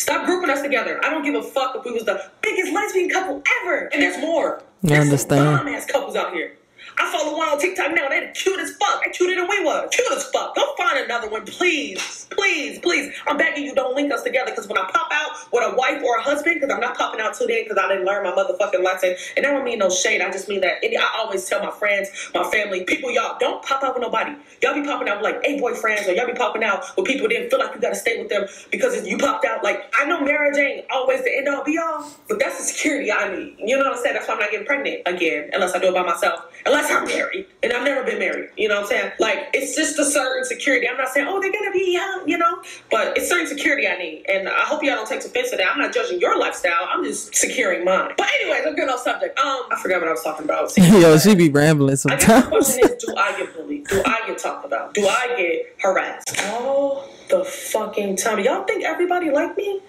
Speaker 2: Stop grouping us together. I don't give a fuck if we was the biggest lesbian couple ever. And there's more.
Speaker 1: I
Speaker 2: There's
Speaker 1: understand.
Speaker 2: some bomb ass couples out here. I follow one on TikTok now. They the cute as fuck. They cuter than we were. Cute as fuck. Go find another one, please. Please, please. I'm begging you, don't link us together. Because when I pop out with a wife or a husband, because I'm not popping out today because I didn't learn my motherfucking lesson. And I don't mean no shade. I just mean that. I always tell my friends, my family, people, y'all, don't pop out with nobody. Y'all be popping out with like, hey, boyfriends, or y'all be popping out with people didn't feel like you got to stay with them because if you popped out. Like, I know marriage ain't always the end all be all, but that's the security I need. You know what I'm saying? That's why I'm not getting pregnant again, unless I do it by myself. Unless I'm married, and I've never been married. You know what I'm saying? Like, it's just a certain security. I'm not saying, oh, they're gonna be young, you know, but it's certain security I need, and I hope y'all don't take offense to that. I'm not judging your lifestyle. I'm just securing mine. But anyways, I'm good off subject. Um, I forgot what I was talking about. (laughs)
Speaker 1: Yo, she be rambling
Speaker 2: I guess the
Speaker 1: sometimes.
Speaker 2: question is, do I get bullied? Do I get talked about? Do I get harassed? All the fucking time. Y'all think everybody like me?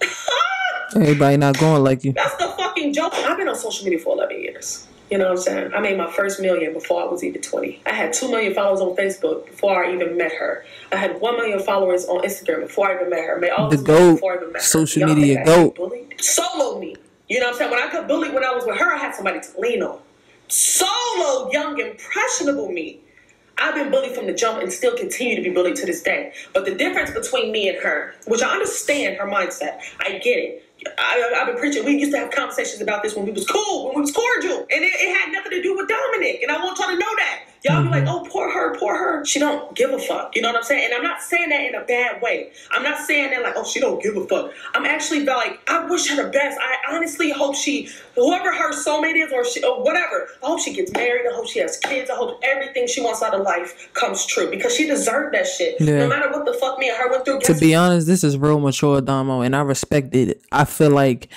Speaker 2: (laughs)
Speaker 1: Everybody not going like you.
Speaker 2: That's the fucking fucking joke. I've been on social media for 11 years. You know what I'm saying? I made my first million before I was even 20. I had 2 million followers on Facebook before I even met her. I had 1 million followers on Instagram before I even met her. I made all
Speaker 1: The
Speaker 2: this
Speaker 1: GOAT,
Speaker 2: before I even met her.
Speaker 1: social
Speaker 2: Y'all
Speaker 1: media GOAT.
Speaker 2: Solo me. You know what I'm saying? When I got bullied when I was with her, I had somebody to lean on. Solo, young, impressionable me. I've been bullied from the jump and still continue to be bullied to this day. But the difference between me and her, which I understand her mindset, I get it. I, I've been preaching. We used to have conversations about this when we was cool, when we was cordial, and it, it had nothing to do with Dominic. And I want y'all to know that. Y'all be like, mm-hmm. oh, poor her, poor her. She don't give a fuck. You know what I'm saying? And I'm not saying that in a bad way. I'm not saying that like, oh, she don't give a fuck. I'm actually like, I wish her the best. I honestly hope she, whoever her soulmate is or, she, or whatever, I hope she gets married. I hope she has kids. I hope everything she wants out of life comes true because she deserved that shit.
Speaker 1: Yeah.
Speaker 2: No matter what the fuck me and her went through.
Speaker 1: to be honest, this is real mature, Domo, and I respect it. I feel like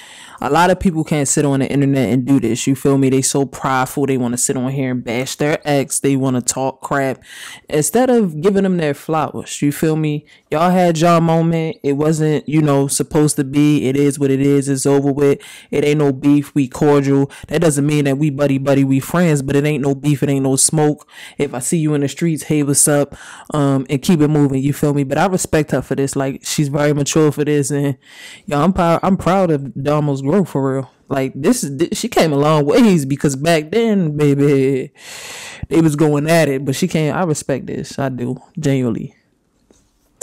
Speaker 1: a lot of people can't sit on the internet and do this. You feel me? They so prideful. They want to sit on here and bash their ex. They want to talk crap instead of giving them their flowers. You feel me? Y'all had y'all moment. It wasn't, you know, supposed to be. It is what it is. It's over with. It ain't no beef. We cordial. That doesn't mean that we buddy buddy. We friends, but it ain't no beef. It ain't no smoke. If I see you in the streets, hey, what's up? Um, and keep it moving. You feel me? But I respect her for this. Like she's very mature for this, and yo, I'm proud. I'm proud of Domo's growth for real. Like this is she came a long ways because back then, baby, they was going at it, but she came. I respect this. I do genuinely.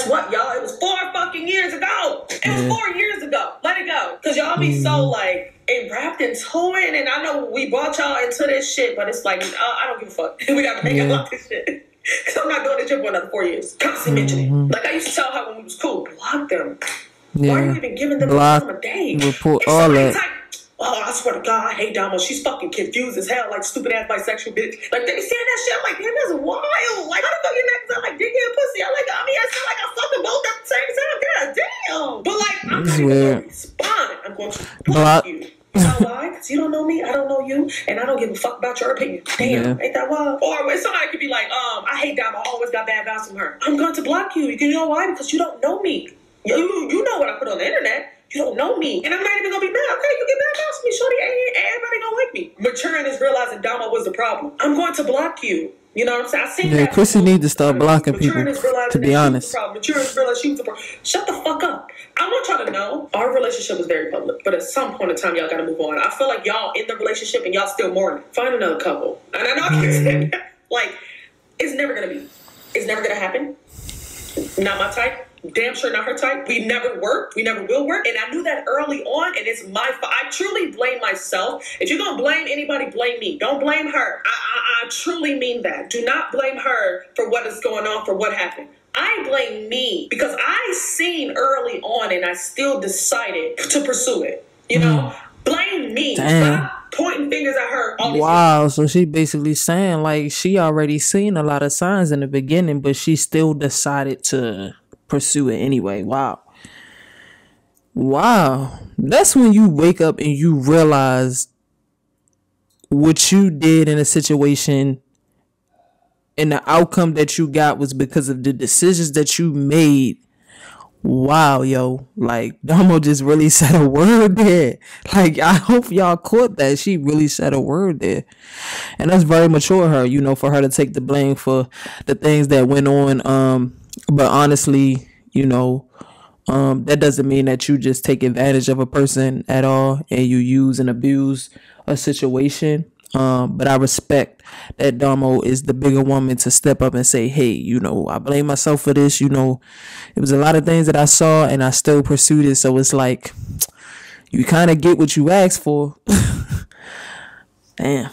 Speaker 2: What, y'all? It was four fucking years ago. It was four years ago. Let it go. Because y'all be so, like, it wrapped into it. And I know we brought y'all into this shit, but it's like, uh, I don't give a fuck. (laughs) we gotta make
Speaker 1: Yeah.
Speaker 2: about this shit. (laughs) Because I'm not doing this shit for another four years. Constantly mentioning it. Like, I used to tell her when we was cool, block them. Why are you even giving them
Speaker 1: Block,
Speaker 2: of day?
Speaker 1: report, all that.
Speaker 2: type, Oh, I swear to God, I hate Domo. She's fucking confused as hell, like stupid ass bisexual bitch. Like they be saying that shit. I'm like, man, that's wild. Like, how the fuck you next? I'm like, dick and pussy. I'm like, I mean, I feel like I fuck them both at the same time. God damn. But like, I'm not even gonna respond. I'm going to
Speaker 1: Block.
Speaker 2: you. You know why? Because you don't know me, I don't know you, and I don't give a fuck about your opinion. Damn,
Speaker 1: Yeah.
Speaker 2: ain't that wild? Or when somebody could be like, um, I hate Domo, I always got bad vibes from her. I'm going to block you. You know why? Because you don't know me. You, you know what I put on the internet. You don't know me. And I'm not even gonna be mad. Okay, you get vibes from me, shorty. Ain't everybody gonna like me. Maturing is realizing Domo was the problem. I'm going to block you. You know what I'm saying? I seen
Speaker 1: Yeah,
Speaker 2: that.
Speaker 1: Chrissy need to start blocking
Speaker 2: Maturing
Speaker 1: people, to be honest.
Speaker 2: problem. Maturing is realizing she was the problem. Shut the fuck up. I want y'all to know our relationship was very public, but at some point in time, y'all gotta move on. I feel like y'all in the relationship and y'all still mourning. Find another couple. And I know I can't say that. Like, it's never gonna be. It's never gonna happen. Not my type. Damn sure not her type. We never worked. We never will work. And I knew that early on, and it's my fault. I truly blame myself. If you're gonna blame anybody, blame me. Don't blame her. I, I, I truly mean that. Do not blame her for what is going on, for what happened. I blame me because I seen early on and I still decided to pursue it. You know, mm. blame me.
Speaker 1: Damn.
Speaker 2: Stop pointing fingers at her.
Speaker 1: Wow, so she basically saying like she already seen a lot of signs in the beginning, but she still decided to pursue it anyway. Wow. Wow. That's when you wake up and you realize what you did in a situation and the outcome that you got was because of the decisions that you made. Wow, yo. Like (laughs) Domo just really said a word there. Like I hope y'all caught that. She really said a word there. And that's very mature her, you know, for her to take the blame for the things that went on. Um, but honestly, you know, um, that doesn't mean that you just take advantage of a person at all and you use and abuse a situation. Um, but I respect that Domo is the bigger woman to step up and say, hey, you know, I blame myself for this. You know, it was a lot of things that I saw and I still pursued it. So it's like, you kind of get what you asked for. (laughs) Damn.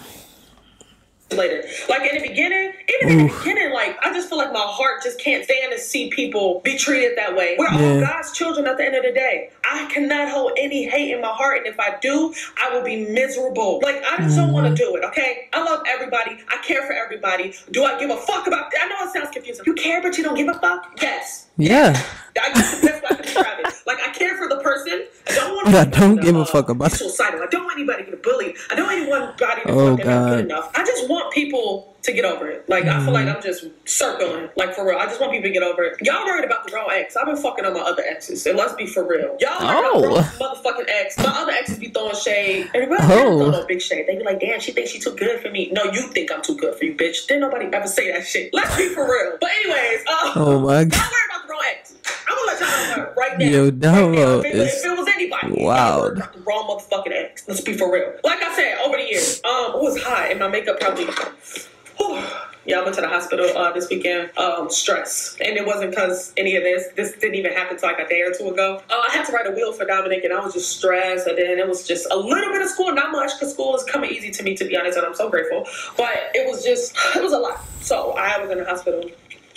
Speaker 2: Later. Like in the beginning, even in the beginning, like I just feel like my heart just can't stand to see people be treated that way. We're all God's children at the end of the day. I cannot hold any hate in my heart, and if I do, I will be miserable. Like I just don't want to mm-hmm. do it. Okay, I love everybody. I care for everybody. Do I give a fuck about? I know it sounds confusing. You care, but you don't give a fuck. Yes.
Speaker 1: Yeah.
Speaker 2: I guess that's why I can describe it. Like I care for the person. I don't want.
Speaker 1: But I
Speaker 2: anybody
Speaker 1: don't
Speaker 2: to,
Speaker 1: give a
Speaker 2: uh,
Speaker 1: fuck about-
Speaker 2: suicidal. I don't want anybody to get bullied. I don't want anybody to
Speaker 1: Oh,
Speaker 2: fucking not
Speaker 1: God.
Speaker 2: good enough. I just want people to get over it. Like I feel like
Speaker 1: Mm-hmm.
Speaker 2: I'm just circling. Like for real. I just want people to get over it. Y'all worried about the wrong ex. I've been fucking on my other exes. And let's be for real. Y'all worried
Speaker 1: Oh.
Speaker 2: about the wrong motherfucking ex. My other exes be throwing shade. Everybody oh. don't know big shade. They be like, damn, she thinks she too good for me. No, you think I'm too good for you, bitch. Didn't nobody ever say that shit. Let's be for real. But anyways, uh, oh my god. Don't worry about the wrong ex. I'm gonna let y'all know right now. Yo, no, right if, it, if, it, was anybody, wow. The wrong motherfucking ex. Let's be for real. Like I said, over the years, um, it was hot, and my makeup probably. Whew, I went to the hospital uh, this weekend. Um, stress, and it wasn't because any of this. This didn't even happen until like a day or two ago. Uh, I had to write a wheel for Dominic, and I was just stressed. And then it was just a little bit of school, not much, because school is coming easy to me, to be honest, and I'm so grateful. But it was just, (sighs) it was a lot. So I was in the hospital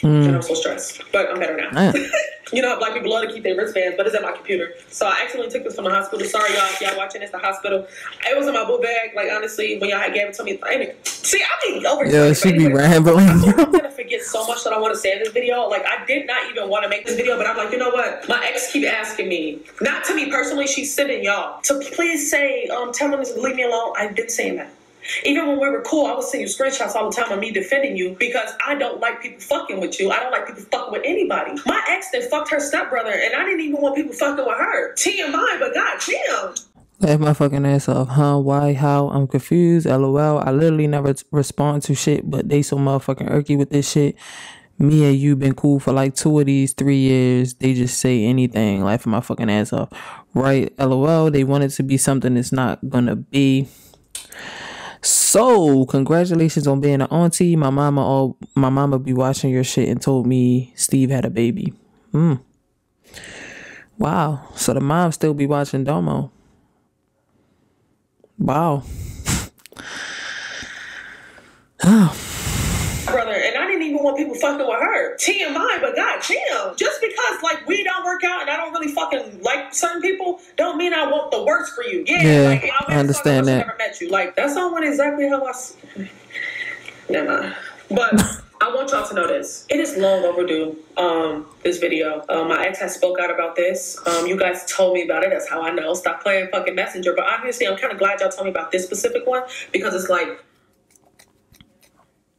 Speaker 2: Mm. And I'm so stressed, but I'm better now. (laughs) you know, black people love to keep their wristbands, but it's at my computer. So I accidentally took this from the hospital. Sorry, y'all, if y'all watching this, the hospital. It was in my book bag. Like honestly, when y'all gave it to me, I see, I mean, over. Yeah, she be rambling. (laughs) I'm gonna forget so much that I want to say in this video. Like I did not even want to make this video, but I'm like, you know what? My ex keep asking me, not to me personally. She's sending y'all to please say, um, tell them to leave me alone. I've been saying that. Even when we were cool, I was sending you screenshots all the time of me defending you because I don't like people fucking with you. I don't like people fucking with anybody. My ex then fucked her stepbrother, and I didn't even want people fucking with her. TMI, but god goddamn.
Speaker 1: Laugh my fucking ass off, huh? Why? How? I'm confused. LOL. I literally never respond to shit, but they so motherfucking irky with this shit. Me and you been cool for like two of these three years. They just say anything. Laugh my fucking ass off. Right? LOL. They want it to be something it's not gonna be. So, congratulations on being an auntie. My mama all my mama be watching your shit and told me Steve had a baby. Hmm. Wow. So the mom still be watching Domo. Wow.
Speaker 2: oh brother, and I didn't even want people fucking with her. TMI, but god damn, just because like we don't work out and I don't really fucking like certain people, don't mean I want the worst for you. Yeah, yeah like, I, I understand that. Never met you. Like that's not exactly how I. Never. But. I want y'all to know this. It is long overdue. Um, this video. Um, my ex has spoke out about this. Um, you guys told me about it. That's how I know. Stop playing fucking messenger. But obviously, I'm kind of glad y'all told me about this specific one because it's like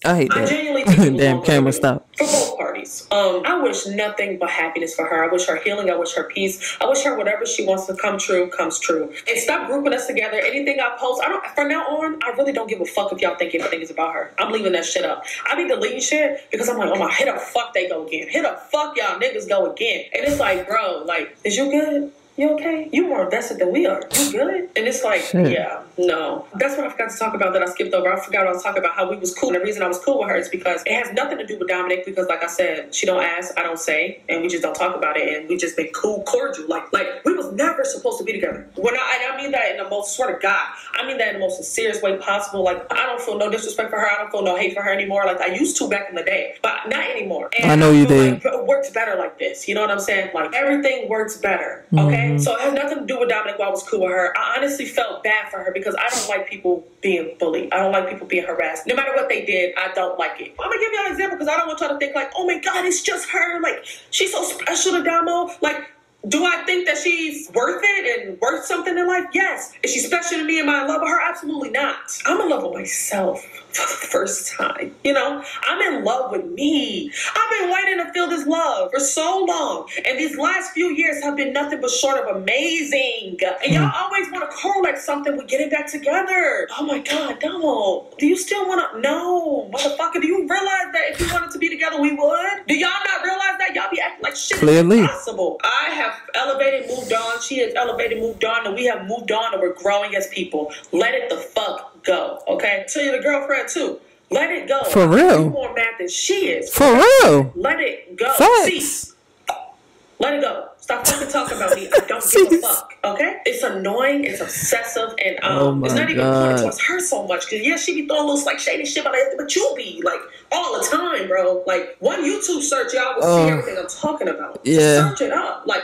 Speaker 1: I hate that. I genuinely (laughs) think Damn camera stop.
Speaker 2: For both parties. Um, I wish nothing but happiness for her. I wish her healing. I wish her peace. I wish her whatever she wants to come true comes true. And stop grouping us together. Anything I post, I don't. From now on, I really don't give a fuck if y'all think anything is about her. I'm leaving that shit up. I be deleting shit because I'm like, oh my, hit up, fuck, they go again. Hit up, fuck, y'all niggas go again. And it's like, bro, like, is you good? You okay? You more invested than we are. You good? And it's like, Shit. yeah, no. That's what I forgot to talk about that I skipped over. I forgot I was talking about how we was cool. And the reason I was cool with her is because it has nothing to do with Dominic because like I said, she don't ask, I don't say, and we just don't talk about it and we just been cool, cordial. Like like we was never supposed to be together. When I, I mean that in the most swear to God, I mean that in the most serious way possible. Like I don't feel no disrespect for her. I don't feel no hate for her anymore. Like I used to back in the day. But not anymore. And
Speaker 1: I know you did.
Speaker 2: Like it works better like this. You know what I'm saying? Like everything works better. Mm-hmm. Okay? Mm-hmm. So it has nothing to do with Dominic while I was cool with her. I honestly felt bad for her because I don't like people being bullied. I don't like people being harassed. No matter what they did, I don't like it. I'm gonna give y'all an example because I don't want y'all to think like, oh my god, it's just her. Like she's so special to Domo. Like do I think that she's worth it and worth something in life? Yes. Is she special to me? Am I in love with her? Absolutely not. I'm in love with myself (laughs) for the first time. You know, I'm in love with me. I've been waiting to feel this love for so long. And these last few years have been nothing but short of amazing. And y'all hmm. always want to correlate something with getting back together. Oh my God, no. Do you still want to? No. Motherfucker, do you realize that if we wanted to be together, we would? Do y'all not realize that? Y'all be acting like shit Clearly. is impossible. I have have elevated, moved on. She has elevated, moved on, and we have moved on, and we're growing as people. Let it the fuck go, okay? Tell you the girlfriend too. Let it go.
Speaker 1: For real.
Speaker 2: You more mad than she is.
Speaker 1: For real.
Speaker 2: Let it go. Facts. Cease. Let it go. Stop fucking talking about me. I (laughs) don't give a fuck. Okay? It's annoying. It's obsessive, and um, oh it's not even pointing towards her so much. Cause yeah, she be throwing little like shady shit, but, but you be like all the time, bro. Like one YouTube search, y'all will see everything I'm talking about. Yeah. Search it up. Like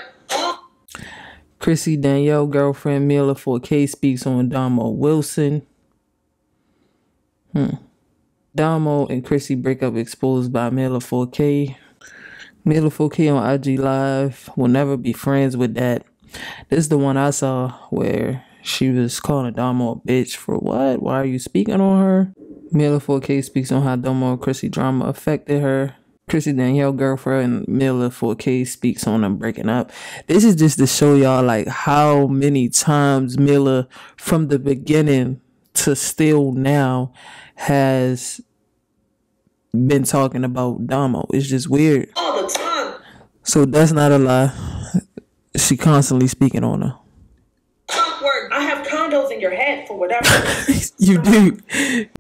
Speaker 1: Chrissy Danielle girlfriend Mila 4K speaks on Domo Wilson. Hmm. Domo and Chrissy break up exposed by Mila 4K. Mila 4K on IG Live will never be friends with that. This is the one I saw where she was calling Domo a bitch for what? Why are you speaking on her? Mila 4K speaks on how Domo and Chrissy drama affected her. Chrissy Danielle girlfriend Mila 4K speaks on them breaking up. This is just to show y'all like how many times Mila from the beginning to still now has been talking about Domo. It's just weird.
Speaker 2: All the time.
Speaker 1: So that's not a lie. She constantly speaking on her.
Speaker 2: Word. I have condos in your head for whatever. (laughs)
Speaker 1: You do.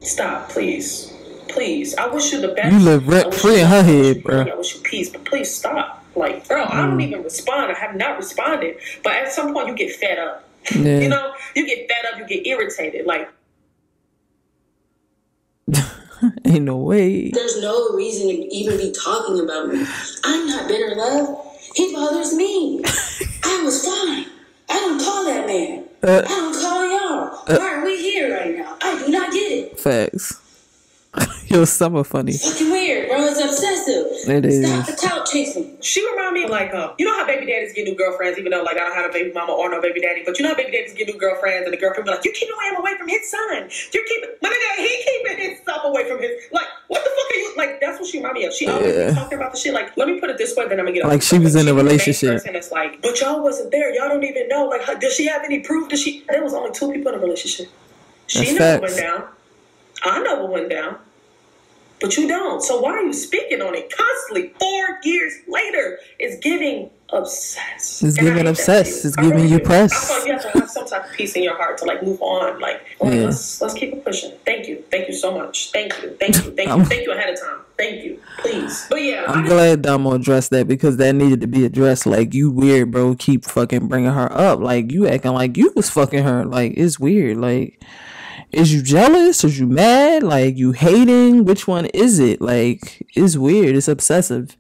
Speaker 2: Stop, please. Please. I wish you the best.
Speaker 1: You live rent
Speaker 2: I wish
Speaker 1: free in her head, bro.
Speaker 2: I wish you peace, but please stop. Like, bro, I
Speaker 1: Mm.
Speaker 2: don't even respond. I have not responded. But at some point, you get fed up. (laughs)
Speaker 1: Yeah.
Speaker 2: You know, you get fed up, you get irritated. Like, (laughs)
Speaker 1: Ain't no way.
Speaker 3: There's no reason to even be talking about me. I'm not bitter, love. He bothers me. (laughs) I was fine. I don't call that man.
Speaker 1: Uh.
Speaker 3: I don't call y'all. Why are we here right now? I do not get it.
Speaker 1: Facts. (laughs) Yo, some are funny.
Speaker 3: Fucking weird, bro. It's obsessive.
Speaker 1: It is.
Speaker 3: Stop the clout chasing.
Speaker 2: she remind me of like, uh, you know how baby daddies get new girlfriends, even though like I don't have a baby mama or no baby daddy, but you know how baby daddies get new girlfriends and the girlfriend be like, you keeping him away from his son. You're keeping, my nigga, he keeping himself away from his, like, what the fuck are you, like, that's what she remind me of. She always
Speaker 1: Yeah.
Speaker 2: be talking about the shit, like, let me put it this way, then I'm gonna get off
Speaker 1: Like she was
Speaker 2: subject.
Speaker 1: in a relationship.
Speaker 2: person that's like, but y'all wasn't there. Y'all don't even know. Like, how, does she have any proof? Does she? There was only two people in a relationship. She
Speaker 1: That's
Speaker 2: know
Speaker 1: facts.
Speaker 2: what went down. I know what went down. But you don't. So why are you speaking on it constantly? Four years later, it's giving obsessed.
Speaker 1: It's
Speaker 2: And
Speaker 1: giving obsessed. It's
Speaker 2: I
Speaker 1: giving
Speaker 2: really
Speaker 1: you
Speaker 2: do.
Speaker 1: press.
Speaker 2: I thought you have to have some type of peace in your heart to like move on. Like, (laughs)
Speaker 1: Yeah.
Speaker 2: let's let's keep it pushing. Thank you, thank you so much. Thank you, thank you, thank you, (laughs) thank you ahead of time. Thank you, please. But yeah,
Speaker 1: I'm
Speaker 2: I-
Speaker 1: glad Domo addressed that because that needed to be addressed. Like you weird, bro. Keep fucking bringing her up. Like you acting like you was fucking her. Like it's weird. Like is you jealous? Is you mad? Like you hating? Which one is it? Like it's weird. It's obsessive.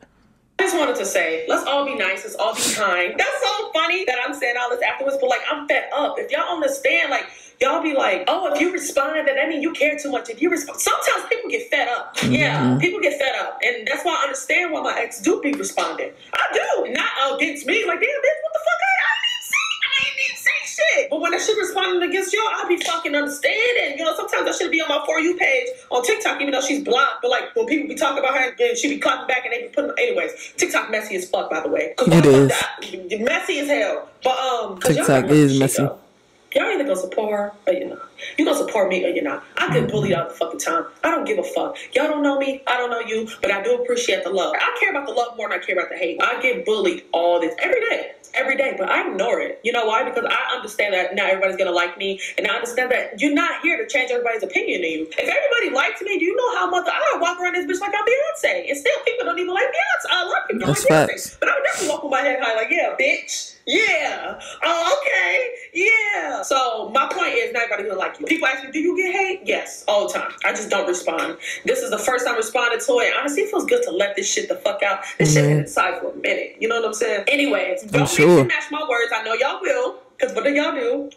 Speaker 2: I just wanted to say, let's all be nice. Let's all be kind. That's so funny that I'm saying all this afterwards, but like I'm fed up. If y'all understand, like y'all be like, oh, if you respond, then that mean you care too much. If you respond, sometimes people get fed up. Mm-hmm. Yeah, people get fed up, and that's why I understand why my ex do be responding. I do, not against me. Like, damn, bitch, what the fuck? I, I didn't say, I didn't even say shit. But when that shit responding against y'all, I be fucking understanding. You know, sometimes I should be on my for you page on TikTok, even though she's blocked. But like when people be talking about her, and she be clapping back, and they be putting. Anyways, TikTok messy as fuck, by the way.
Speaker 1: It is.
Speaker 2: that- messy as hell. But um,
Speaker 1: TikTok is messy.
Speaker 2: though. Y'all either gonna support her or you're not. You gonna support me or you're not. I get bullied all the fucking time. I don't give a fuck. Y'all don't know me. I don't know you, but I do appreciate the love. I care about the love more than I care about the hate. I get bullied all this every day. Every day, but I ignore it. You know why? Because I understand that not everybody's gonna like me, and I understand that you're not here to change everybody's opinion of you. If everybody likes me, do you know how much I walk around this bitch like I'm Beyonce, and still people don't even like Beyonce. Lot of people
Speaker 1: That's
Speaker 2: like
Speaker 1: facts.
Speaker 2: Beyonce, but I would definitely walk with my head high, like, yeah, bitch, yeah, oh, okay, yeah. So my point is, not everybody's gonna like you. People ask me, do you get hate? Yes, all the time. I just don't respond. This is the first time I responded to it. Honestly, it feels good to let this shit the fuck out. This shit
Speaker 1: Mhm.
Speaker 2: been inside for a minute. You know what I'm saying? Anyways, don't mix
Speaker 1: sure.
Speaker 2: match my words. I know y'all will, because what do y'all do?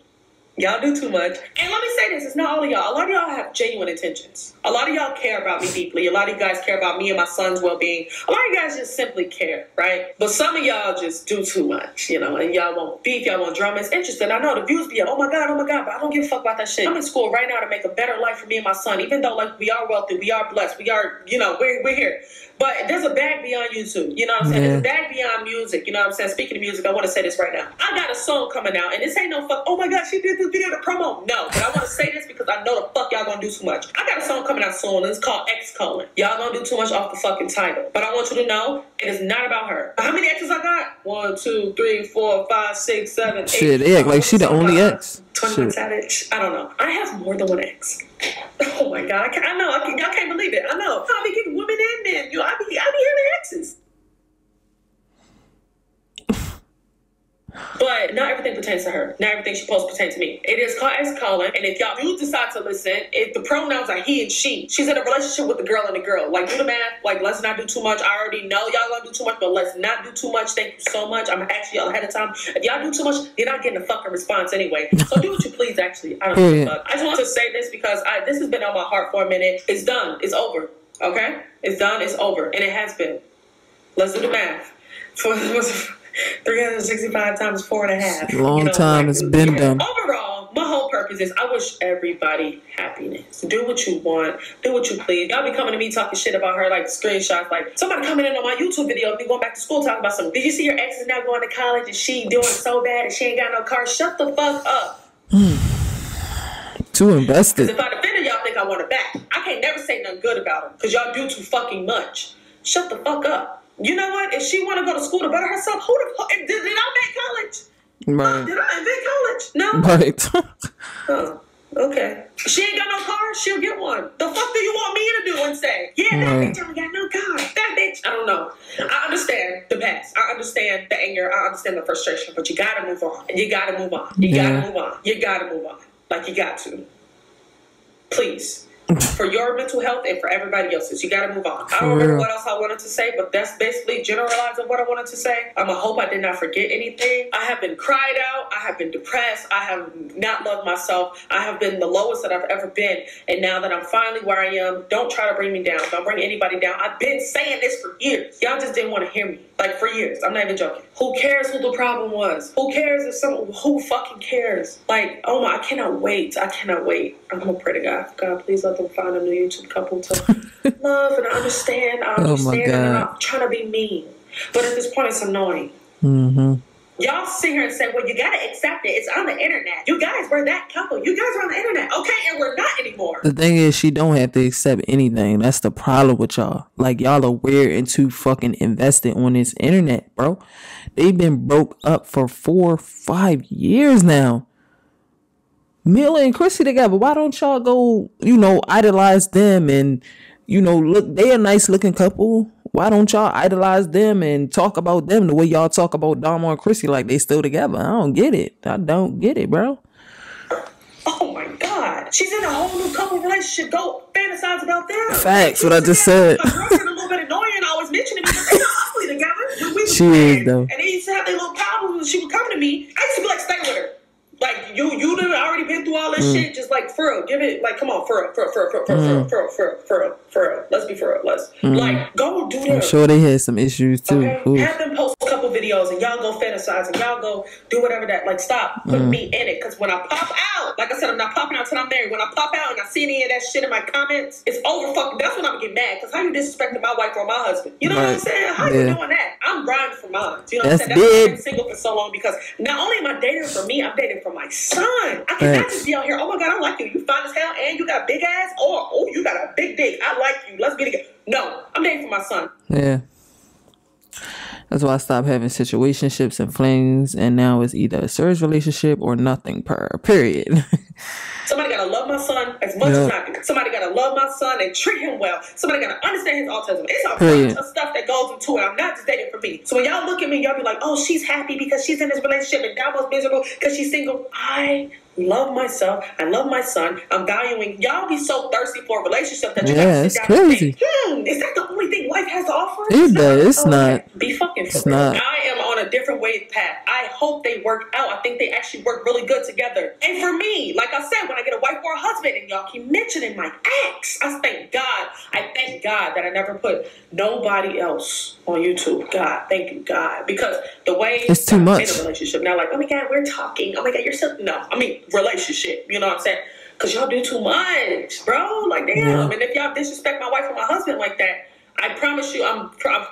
Speaker 2: Y'all do too much. And let me say this, it's not all of y'all. A lot of y'all have genuine intentions. A lot of y'all care about me deeply. A lot of you guys care about me and my son's well-being. A lot of you guys just simply care, right? But some of y'all just do too much, you know, and y'all want beef, y'all want drama. It's interesting. I know the views be, oh my God, oh my God, but I don't give a fuck about that shit. I'm in school right now to make a better life for me and my son, even though like we are wealthy, we are blessed, we are, you know, we're, we're here. But there's a bag beyond YouTube. You know what I'm saying?
Speaker 1: Yeah.
Speaker 2: There's a bag beyond music. You know what I'm saying? Speaking of music, I want to say this right now. I got a song coming out, and this ain't no fuck. Oh my god, she did this video to promo. No, but I want to say this because I know the fuck y'all gonna do too much. I got a song coming out soon, and it's called X colon. Y'all gonna do too much off the fucking title. But I want you to know it is not about her. How many X's I got? One, two, three, four, five, six, seven, eight.
Speaker 1: Shit, they act like she the only X.
Speaker 2: 21
Speaker 1: Shit.
Speaker 2: Savage. I don't know. I have more than one ex. Oh my god, I, can, I know. I can, y'all can't believe it. I know. I be getting women and men. You know, I be, I be having exes. But not everything pertains to her. Not everything she posts pertains to me. It is called X calling, and if y'all do decide to listen, if the pronouns are he and she, she's in a relationship with the girl and the girl. Like do the math. Like let's not do too much. I already know y'all gonna do too much, but let's not do too much. Thank you so much. I'm asking y'all ahead of time. If y'all do too much, you're not getting a fucking response anyway. So do what you please. Actually, I don't give a fuck. I just want to say this because I this has been on my heart for a minute. It's done. It's over. Okay, it's done. It's over, and it has been. Let's do the math. (laughs) For 365 times four and a half.
Speaker 1: Long time, it's been done.
Speaker 2: Overall, my whole purpose is I wish everybody happiness. Do what you want. Do what you please. Y'all be coming to me talking shit about her, like screenshots. Like somebody coming in on my YouTube video, me going back to school talking about something. Did you see your ex is now going to college and she doing so bad and she ain't got no car? Shut the fuck up. (sighs)
Speaker 1: Too invested.
Speaker 2: If I defended y'all, think I want it back. I can't never say nothing good about her because y'all do too fucking much. Shut the fuck up. You know what? If she want to go to school to better herself, who the fuck did, did I make college?
Speaker 1: Right.
Speaker 2: Did I invent college? No.
Speaker 1: Right. (laughs)
Speaker 2: Oh, okay. She ain't got no car. She'll get one. The fuck do you want me to do and say? Yeah, that
Speaker 1: Right.
Speaker 2: bitch only got no car. That bitch. I don't know. I understand the past. I understand the anger. I understand the frustration. But you gotta move on. You gotta move on. You
Speaker 1: Yeah.
Speaker 2: gotta move on. You gotta move on. Like you got to. Please. For your mental health and for everybody else's, you gotta move on. I don't remember
Speaker 1: real.
Speaker 2: what else I wanted to say, but that's basically generalizing what I wanted to say. I'm a hope I did not forget anything. I have been cried out. I have been depressed. I have not loved myself. I have been the lowest that I've ever been. And now that I'm finally where I am, don't try to bring me down. Don't bring anybody down. I've been saying this for years. Y'all just didn't want to hear me. Like for years. I'm not even joking. Who cares who the problem was? Who cares if someone who fucking cares? Like, oh my, I cannot wait. I cannot wait. I'm gonna pray to God. God, please let find a new YouTube couple to (laughs) love and understand. I
Speaker 1: Oh, my
Speaker 2: understand. and I'm not trying to be mean. But at this point it's annoying.
Speaker 1: hmm
Speaker 2: Y'all sit here and say, well, you gotta accept it. It's on the internet. You guys were that couple. You guys are on the internet. Okay, and we're not anymore.
Speaker 1: The thing is, she don't have to accept anything. That's the problem with y'all. Like y'all are weird and too fucking invested on this internet, bro. They've been broke up for four, five years now. Mila and Chrissy together. Why don't y'all go, you know, idolize them and, you know, look, they a nice looking couple. Why don't y'all idolize them and talk about them the way y'all talk about Domo and Chrissy like they still together? I don't get it. I don't get it, bro.
Speaker 2: Oh my God. She's in a whole new couple relationship. Go fantasize about them.
Speaker 1: Facts, what I just said.
Speaker 2: My girlfriend a little bit annoying, always mentioning me, they're not ugly together. (laughs) When we
Speaker 1: She is, though.
Speaker 2: And they used to have their little problems when she would come to me. I used to be like, stay with her. Like you, you done already been through all this
Speaker 1: mm.
Speaker 2: shit. Just like for real, give it. Like come on, for real, for furrow, furrow, furrow, furrow, furrow, mm. for real, for real. Let's be for real. Let's mm. like go do that.
Speaker 1: I'm sure they had some issues too.
Speaker 2: Okay? Have them post a couple videos and y'all go fantasize and y'all go do whatever that. Like stop, put
Speaker 1: mm.
Speaker 2: me in it. Cause when I pop out, like I said, I'm not popping out till I'm married. When I pop out and I see any of that shit in my comments, it's over. Fuck. That's when I'm gonna get mad. Cause how you disrespecting my wife or my husband? You know right. what I'm saying? How
Speaker 1: yeah.
Speaker 2: you doing that? I'm grinding for mine. You know what I'm saying? That's big. I've been single for so long because not only am I dating for me, I'm dating for my son. I cannot just be out here. Oh my god, I like you. You fine as hell, and you got a big ass. Or oh, you got a big dick. I like you. Let's be together. No, I'm dating for my son.
Speaker 1: Yeah. That's why I stopped having situationships and flings, and now it's either a serious relationship or nothing. Per period. (laughs)
Speaker 2: Somebody gotta love my son as much as I do. Somebody gotta love my son and treat him well. Somebody gotta understand his autism. It's a bunch of stuff that goes into it. I'm not just dating for me. So when y'all look at me, y'all be like, oh, she's happy because she's in this relationship and Domo's miserable because she's single. I love myself. I love my son. I'm valuing. Y'all be so thirsty for a relationship that you
Speaker 1: Yeah, it's
Speaker 2: sit down and
Speaker 1: crazy.
Speaker 2: think, hmm, is that the only thing life has to offer?
Speaker 1: It does. It's not.
Speaker 2: Be fucking
Speaker 1: It's
Speaker 2: real.
Speaker 1: not.
Speaker 2: I am on a different wave path. I hope they work out. I think they actually work really good together. And for me, like I said, when I get a wife or a husband, and y'all keep mentioning my ex, I thank God. I thank God that I never put nobody else on YouTube. God, thank you, God, because the way
Speaker 1: It's too much.
Speaker 2: in a relationship now, like, oh my God, we're talking. Oh my God, you're so no. I mean, relationship. You know what I'm saying? Cause y'all do too much, bro. Like, damn.
Speaker 1: Yeah.
Speaker 2: And if y'all disrespect my wife or my husband like that, I promise you, I'm I'm,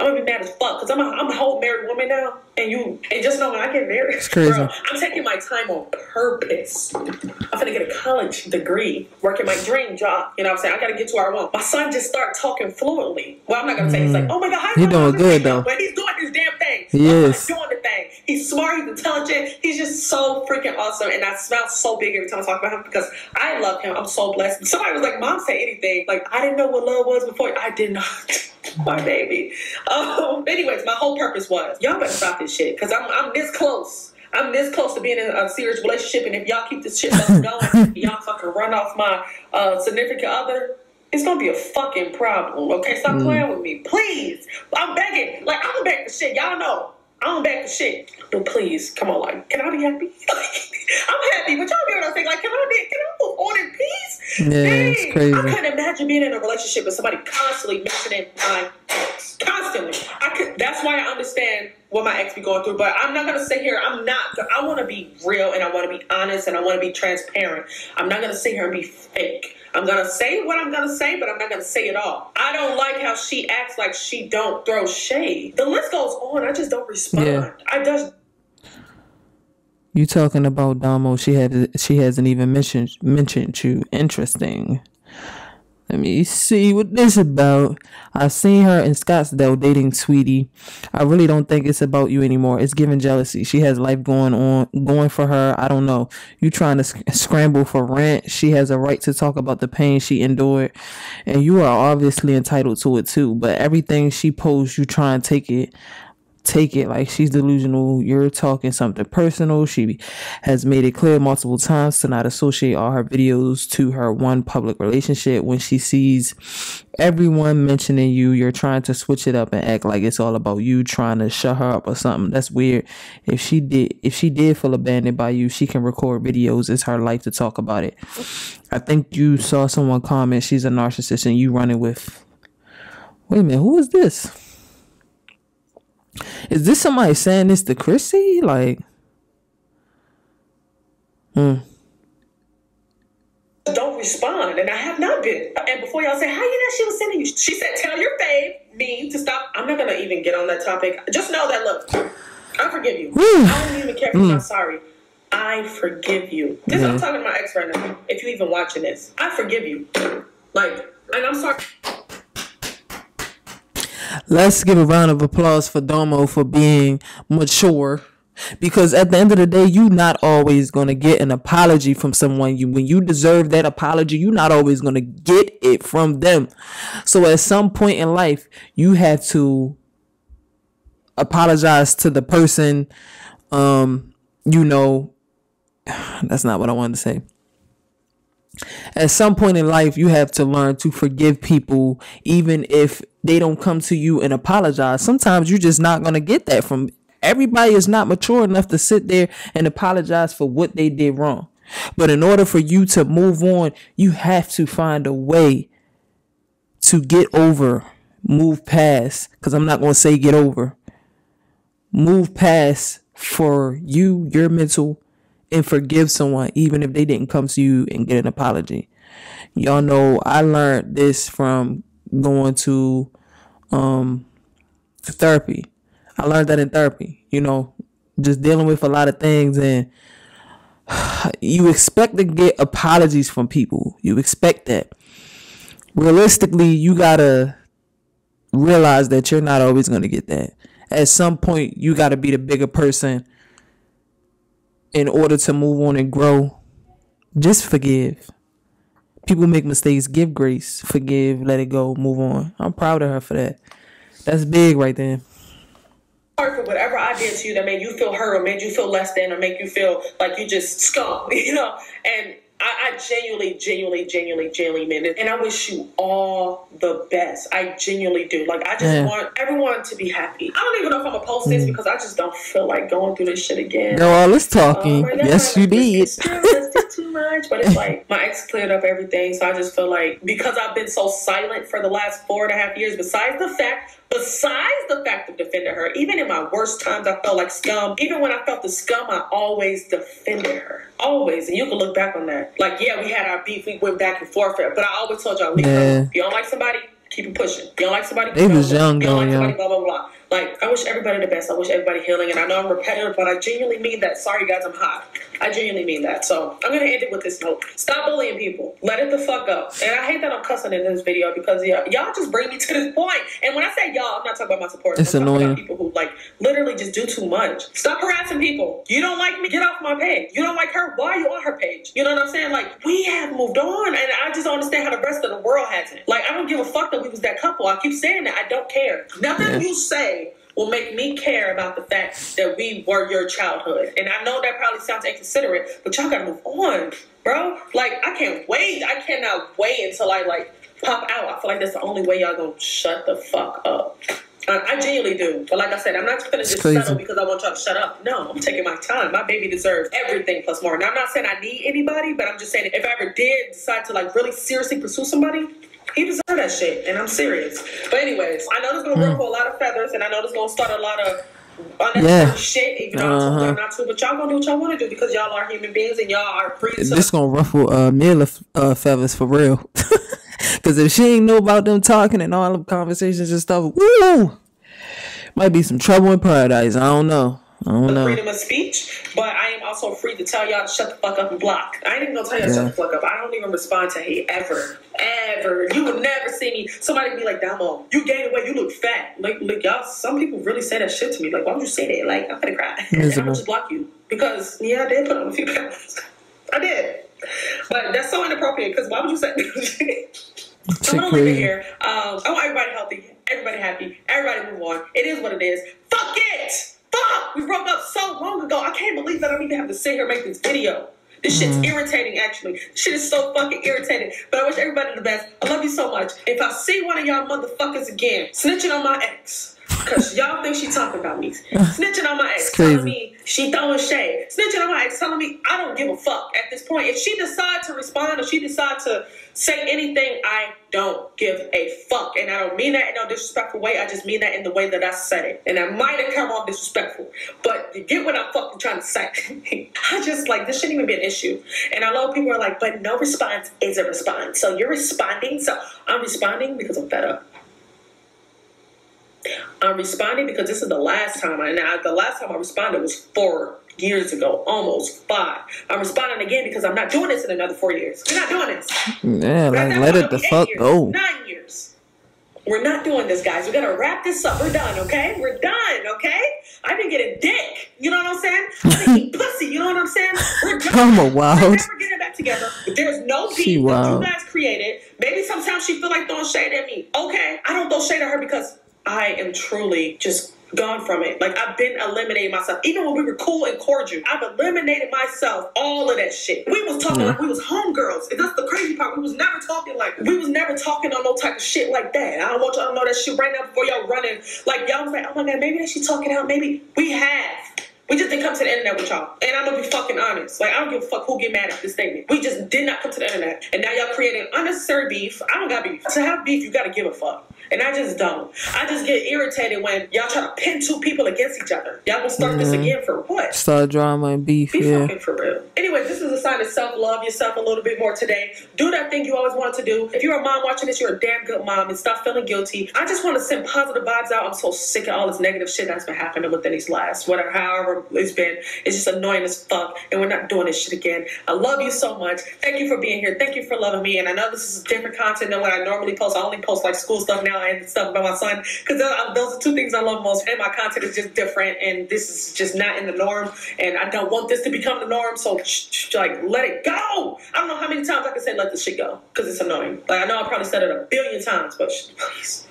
Speaker 2: I'm gonna be mad as fuck because I'm a, I'm a whole married woman now, and you and just know when I get married,
Speaker 1: It's crazy.
Speaker 2: bro, I'm taking my time on purpose. I'm gonna get a college degree, working my dream job. You know what I'm saying? I gotta get to where I want. My son just start talking fluently. Well, I'm not gonna say he's like, mm. oh my god, how you
Speaker 1: doing good, though.
Speaker 2: But he's doing his damn thing.
Speaker 1: He is.
Speaker 2: doing the thing. He's smart. He's intelligent. He's just so freaking awesome, and I smile so big every time I talk about him because I love him. I'm so blessed. Somebody was like, "Mom, say anything." Like I didn't know what love was before. I did not. (laughs) (laughs) My baby. Um, (laughs) anyways, my whole purpose was y'all better stop this shit because I'm I'm this close. I'm this close to being in a serious relationship, and if y'all keep this shit going, (laughs) y'all fucking run off my uh, significant other. It's gonna be a fucking problem. Okay, stop playing with me, please. I'm begging. Like I'm begging shit. Y'all know I don't beg for shit. But please, come on, like, can I be happy? (laughs) I'm happy, but y'all get what I'm saying. Like, can I be? Can I move on in peace?
Speaker 1: Yeah, it's crazy.
Speaker 2: I couldn't imagine being in a relationship with somebody constantly mentioning my ex. Constantly. I could. That's why I understand what my ex be going through, but I'm not gonna sit here. I'm not. I want to be real and I want to be honest and I want to be transparent. I'm not gonna sit here and be fake. I'm gonna say what I'm gonna say, but I'm not gonna say it all. I don't like how she acts like she don't throw shade. The list goes on. I just don't respond.
Speaker 1: Yeah.
Speaker 2: I just
Speaker 1: You talking about Domo? She had she hasn't even mentioned mentioned you. Interesting. Let me see what this about. I've seen her in Scottsdale dating Sweetie. I really don't think it's about you anymore. It's giving jealousy. She has life going on, going for her. I don't know. You trying to sc- scramble for rent. She has a right to talk about the pain she endured, and you are obviously entitled to it too. But everything she posts, you try and take it take it like she's delusional. You're talking something personal. She has made it clear multiple times to not associate all her videos to her one public relationship. When she sees everyone mentioning you, you're trying to switch it up and act like it's all about you trying to shut her up or something. That's weird. If she did, if she did feel abandoned by you, she can record videos. It's her life to talk about it. I think you saw someone comment she's a narcissist and you running with. Wait a minute, who is this? Is this somebody saying this to Chrissy? Like, hmm.
Speaker 2: don't respond, and I have not been. And before y'all say, "How you know she was sending you?" She said, "Tell your fave me to stop." I'm not gonna even get on that topic. Just know that look, I forgive you. I don't even care if you're not sorry. I forgive you. This I'm talking to my ex right now. If you even watching this, I forgive you. Like, and I'm sorry.
Speaker 1: Let's give a round of applause for Domo for being mature. Because at the end of the day, you're not always gonna get an apology from someone. You when you deserve that apology, you're not always gonna get it from them. So at some point in life, you have to apologize to the person. Um, you know, (sighs) that's not what I wanted to say at some point in life you have to learn to forgive people even if they don't come to you and apologize. Sometimes you're just not going to get that from everybody is not mature enough to sit there and apologize for what they did wrong. But in order for you to move on you have to find a way to get over move past because i'm not going to say get over move past for you your mental and forgive someone even if they didn't come to you and get an apology. Y'all know I learned this from going to um therapy. I learned that in therapy, you know, just dealing with a lot of things and (sighs) you expect to get apologies from people. You expect that. Realistically, you got to realize that you're not always going to get that. At some point, you got to be the bigger person in order to move on and grow, just forgive. People make mistakes. Give grace. Forgive. Let it go. Move on. I'm proud of her for that. That's big right there.
Speaker 2: For whatever I did to you that made you feel hurt or made you feel less than or make you feel like you just scum, (laughs) you know? And I, I genuinely, genuinely, genuinely, genuinely mean it. And I wish you all the best. I genuinely do. Like, I just
Speaker 1: Yeah.
Speaker 2: want everyone to be happy. I don't even know if I'm going to post this mm. because I just don't feel like going through this shit again.
Speaker 1: No, all this
Speaker 2: Oh uh, talking.
Speaker 1: yes, you did.
Speaker 2: is true. This is too (laughs) much. But it's like my ex cleared up everything. So I just feel like because I've been so silent for the last four and a half years, besides the fact, besides the fact of defending her, even in my worst times, I felt like scum. Even when I felt the scum, I always defended her. Always. And you can look back on that. Like, yeah, we had our beef. We went back and forth. But I always told y'all, leave her
Speaker 1: Yeah.
Speaker 2: alone. If you don't like somebody, keep it pushing. You don't like somebody,
Speaker 1: They
Speaker 2: keep it
Speaker 1: was young
Speaker 2: you don't like somebody, blah, blah, blah. Like, I wish everybody the best. I wish everybody healing. And I know I'm repetitive, but I genuinely mean that. Sorry, guys, I'm hot. I genuinely mean that. So I'm going to end it with this note. Stop bullying people. Let it the fuck up. And I hate that I'm cussing in this video because y'all, y'all just bring me to this point. And when I say y'all, I'm not talking about my supporters.
Speaker 1: It's
Speaker 2: I'm
Speaker 1: annoying.
Speaker 2: about people who, like, literally just do too much. Stop harassing people. You don't like me? Get off my page. You don't like her? Why are you on her page? You know what I'm saying? Like, we have moved on. And I just don't understand how the rest of the world hasn't. Like, I don't give a fuck that we was that couple. I keep saying that. I don't care. Nothing
Speaker 1: Yeah.
Speaker 2: you say will make me care about the fact that we were your childhood. And I know that probably sounds inconsiderate, but y'all gotta move on, bro. Like, I can't wait. I cannot wait until I, like, pop out. I feel like that's the only way y'all gonna shut the fuck up. I, I genuinely do. But like I said, I'm not gonna just
Speaker 1: crazy.
Speaker 2: settle because I want y'all to shut up. No, I'm taking my time. My baby deserves everything plus more. Now, I'm not saying I need anybody, but I'm just saying if I ever did decide to, like, really seriously pursue somebody, he deserves that shit, and I'm serious. But anyways, I know this gonna ruffle a lot of feathers, and I know this gonna start a lot of unnecessary
Speaker 1: Yeah.
Speaker 2: shit. Even though
Speaker 1: Uh-huh.
Speaker 2: them not to, but y'all gonna do what y'all want to do because y'all are human beings and y'all are free to.
Speaker 1: This gonna ruffle uh Mila uh feathers for real. (laughs) Cause if she ain't know about them talking and all them conversations and stuff, woo, might be some trouble in paradise. I don't know. I don't know.
Speaker 2: freedom of speech, but I am also free to tell y'all to shut the fuck up and block. I ain't even gonna tell y'all to
Speaker 1: Yeah.
Speaker 2: shut the fuck up. I don't even respond to hate ever. Ever. You would never see me. Somebody be like, Domo, you gained weight, you look fat. Like, like y'all, some people really say that shit to me. Like, why would you say that? Like, I'm gonna cry. (laughs) I'm gonna just block you. Because, yeah, I did put on a few pounds. (laughs) I did. But that's so inappropriate because why would you say I'm gonna leave it here. Um, I want everybody healthy, everybody happy, everybody move on. It is what it is. Fuck it! Fuck! We broke up so long ago. I can't believe that I don't even have to sit here and make this video. This shit's
Speaker 1: Mm-hmm.
Speaker 2: irritating, actually. Shit is so fucking irritating. But I wish everybody the best. I love you so much. If I see one of y'all motherfuckers again snitching on my ex, because y'all think she talking about me, (laughs) snitching on my ex, telling me she throwing shade, snitching on my ex, telling me I don't give a fuck at this point. If she decide to respond or she decide to say anything, I don't give a fuck. And I don't mean that in no disrespectful way. I just mean that in the way that I said it. And I might have come off disrespectful, but you get what I'm fucking trying to say. (laughs) I just like this shouldn't even be an issue. And I know people are like, but no response is a response. So you're responding. So I'm responding because I'm fed up. I'm responding because this is the last time. I, now, the last time I responded was four years ago, almost five. I'm responding again because I'm not doing this in another four years. We're not doing this.
Speaker 1: Yeah,
Speaker 2: At
Speaker 1: like
Speaker 2: that
Speaker 1: let it the
Speaker 2: it'll be eight
Speaker 1: fuck
Speaker 2: years,
Speaker 1: go.
Speaker 2: Nine years. We're not doing this, guys. We gotta wrap this up. We're done, okay? We're done, okay? I've been getting dick. You know what I'm saying? I've been (laughs) pussy. You know what I'm saying? We're done.
Speaker 1: I'm a
Speaker 2: We're never getting back together. There's no beef that you guys created. Maybe sometimes she feel like throwing shade at me. Okay, I don't throw shade at her because I am truly just gone from it. Like I've been eliminating myself. Even when we were cool and cordial, I've eliminated myself. All of that shit. We was talking
Speaker 1: Yeah.
Speaker 2: like we was homegirls. And that's the crazy part. We was never talking like we was never talking on no type of shit like that. I don't want y'all to know that shit right now before y'all running. Like y'all was like, oh my god, maybe that she talking out. Maybe we have. We just didn't come to the internet with y'all. And I'm gonna be fucking honest. Like, I don't give a fuck who get mad at this statement. We just did not come to the internet. And now y'all creating unnecessary beef. I don't got beef. To have beef, you gotta give a fuck. And I just don't. I just get irritated when y'all try to pin two people against each other. Y'all gonna start this
Speaker 1: Mhm.
Speaker 2: again for what?
Speaker 1: Start drama and beef.
Speaker 2: Be
Speaker 1: Yeah.
Speaker 2: fucking for real. Anyway, this is a sign of self love yourself a little bit more today. Do that thing you always wanted to do. If you're a mom watching this, you're a damn good mom and stop feeling guilty. I just want to send positive vibes out. I'm so sick of all this negative shit that's been happening within these last whatever, however it's been. It's just annoying as fuck, and we're not doing this shit again. I love you so much. Thank you for being here. Thank you for loving me. And I know this is different content than what I normally post. I only post like school stuff now and stuff about my son because those are two things I love most. And my content is just different, and this is just not in the norm. And I don't want this to become the norm. So like, let it go. I don't know how many times I can say let this shit go because it's annoying. Like I know I probably said it a billion times, but (laughs) please.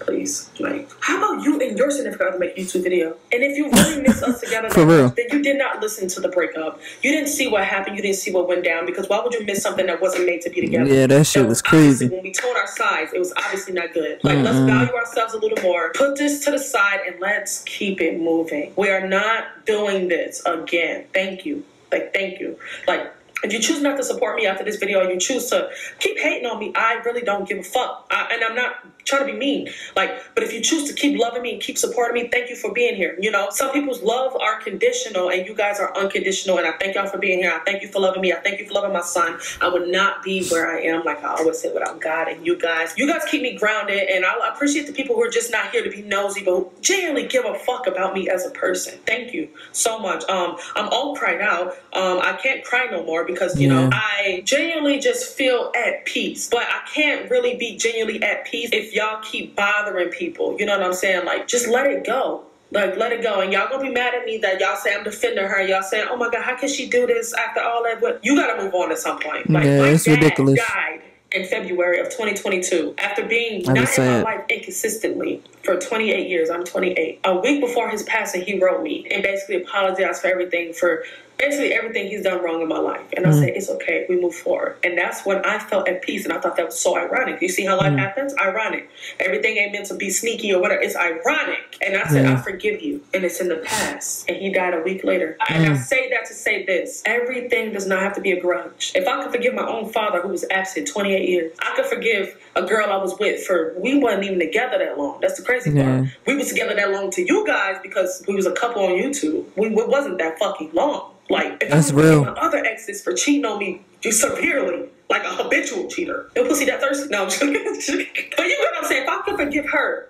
Speaker 2: Please, like, how about you and your significant other make YouTube video? And if you really miss us together, (laughs)
Speaker 1: For real.
Speaker 2: then you did not listen to the breakup. You didn't see what happened. You didn't see what went down. Because why would you miss something that wasn't made to be together?
Speaker 1: Yeah, that shit was crazy.
Speaker 2: When we told our sides, it was obviously not good. Like, let's value ourselves a little more. Put this to the side and let's keep it moving. We are not doing this again. Thank you. Like, thank you. Like. If you choose not to support me after this video, you choose to keep hating on me, I really don't give a fuck. I, and I'm not trying to be mean. Like, but if you choose to keep loving me and keep supporting me, thank you for being here. You know, some people's love are conditional, and you guys are unconditional. And I thank y'all for being here. I thank you for loving me. I thank you for loving my son. I would not be where I am, like I always say, without God and you guys. You guys keep me grounded, and I appreciate the people who are just not here to be nosy, but genuinely give a fuck about me as a person. Thank you so much. Um, I'm all cried out. Um, I can't cry no more because you know I genuinely just feel at peace, but I can't really be genuinely at peace if y'all keep bothering people. You know what I'm saying? Like, just let it go. Like, let it go. And y'all gonna be mad at me that y'all say I'm defending her. Y'all saying, oh my God, how can she do this after all that? But you gotta move on at some point. Like,
Speaker 1: Yeah,
Speaker 2: my
Speaker 1: it's
Speaker 2: dad
Speaker 1: ridiculous.
Speaker 2: died in February of 2022 after being
Speaker 1: I
Speaker 2: not
Speaker 1: was
Speaker 2: in my
Speaker 1: sad.
Speaker 2: life inconsistently for 28 years. I'm 28. A week before his passing, he wrote me and basically apologized for everything for basically everything he's done wrong in my life. And I mm. said, it's okay, we move forward. And that's when I felt at peace. And I thought that was so ironic. You see how life mm. happens? Ironic. Everything ain't meant to be sneaky or whatever. It's ironic. And I said,
Speaker 1: Yeah.
Speaker 2: I forgive you. And it's in the past. And he died a week later. And I say that to say this everything does not have to be a grudge. If I could forgive my own father who was absent 28 years, I could forgive a girl I was with for, we wasn't even together that long. That's the crazy
Speaker 1: Yeah.
Speaker 2: part. We was together that long to you guys because we was a couple on YouTube. We it wasn't that fucking long. Like if
Speaker 1: That's real.
Speaker 2: my other exes for cheating on me severely, like a habitual cheater. No pussy that thirsty. No, I'm just kidding. (laughs) but you know what I'm saying? If I could forgive her,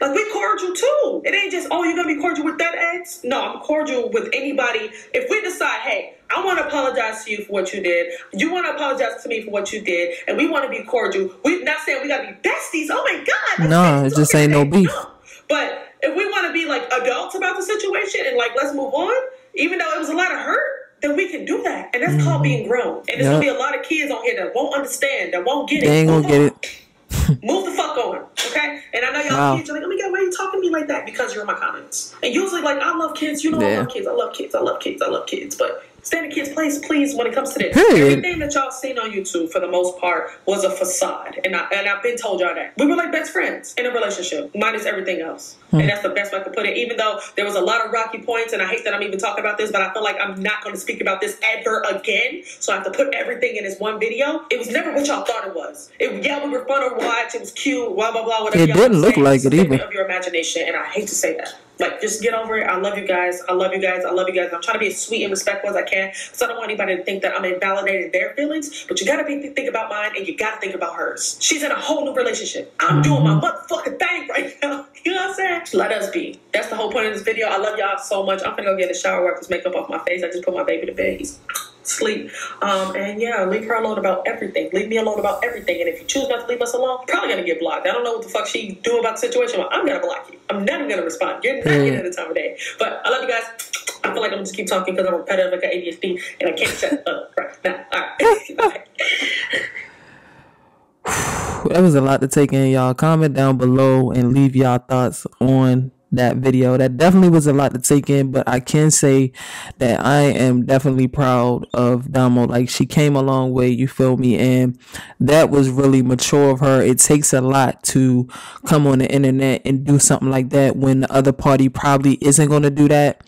Speaker 2: like we cordial too. It ain't just oh you're gonna be cordial with that ex. No, I'm cordial with anybody. If we decide, hey, I want to apologize to you for what you did. You want to apologize to me for what you did, and we want to be cordial. We not saying we gotta be besties. Oh my god.
Speaker 1: No, it just ain't no beef.
Speaker 2: But if we want to be like adults about the situation and like let's move on, even though it was a lot of hurt, then we can do that. And that's called mm-hmm. being grown. And there's gonna be a lot of kids on here that won't understand, that won't get it.
Speaker 1: They ain't gonna
Speaker 2: Move
Speaker 1: get it. (laughs) (laughs)
Speaker 2: Move the fuck on, okay? And I know y'all
Speaker 1: Wow.
Speaker 2: kids are like, oh my god, why are you talking to me like that? Because you're in my comments. And usually, like, I love kids. You know, I love kids. I love kids. I love kids. I love kids. But stand in kids' place, please, when it comes to this.
Speaker 1: Period.
Speaker 2: Everything that y'all seen on YouTube, for the most part, was a facade. And, I, and I've been told y'all that. We were like best friends in a relationship, minus everything else.
Speaker 1: Hmm.
Speaker 2: And that's the best way I could put it. Even though there was a lot of rocky points, and I hate that I'm even talking about this, but I feel like I'm not going to speak about this ever again. So I have to put everything in this one video. It was never what y'all thought it was. It, yeah, we were fun to watch. It was cute. Blah blah blah. Whatever.
Speaker 1: It didn't look like it either.
Speaker 2: Of your imagination, and I hate to say that. Like, just get over it. I love you guys. I love you guys. I love you guys. I'm trying to be as sweet and respectful as I can, because I don't want anybody to think that I'm invalidating their feelings. But you gotta be, think about mine, and you gotta think about hers. She's in a whole new relationship. I'm doing my motherfucking thing right (laughs) now. You know what I'm saying? Let us be. That's the whole point of this video. I love y'all so much. I'm gonna go get the shower, wipe this makeup off my face. I just put my baby to bed. He's sleep. Um, and yeah, leave her alone about everything. Leave me alone about everything. And if you choose not to leave us alone, probably gonna get blocked. I don't know what the fuck she do about the situation, but I'm gonna block you. I'm never gonna respond. You're not
Speaker 1: Yeah.
Speaker 2: getting the time of day. But I love you guys. I feel like I'm gonna just keep talking because I'm repetitive like an ADHD and I can't shut up right now. All right. (laughs) (laughs)
Speaker 1: That was a lot to take in, y'all. Comment down below and leave y'all thoughts on that video. That definitely was a lot to take in, but I can say that I am definitely proud of Domo. Like she came a long way, you feel me? And that was really mature of her. It takes a lot to come on the internet and do something like that when the other party probably isn't going to do that.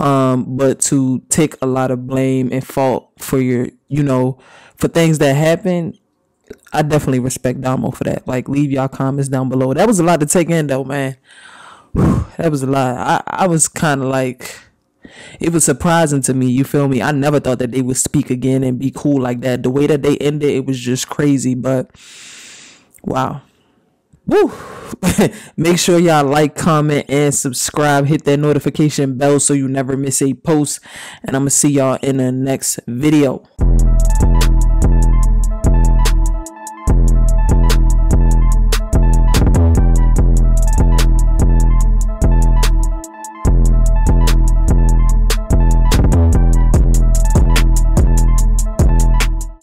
Speaker 1: Um, but to take a lot of blame and fault for your, you know, for things that happen I definitely respect Domo for that. Like, leave y'all comments down below. That was a lot to take in, though, man. (sighs) That was a lot. I, I was kind of like, it was surprising to me. You feel me? I never thought that they would speak again and be cool like that. The way that they ended, it was just crazy. But wow. Woo. (laughs) Make sure y'all like, comment, and subscribe. Hit that notification bell so you never miss a post. And I'm going to see y'all in the next video.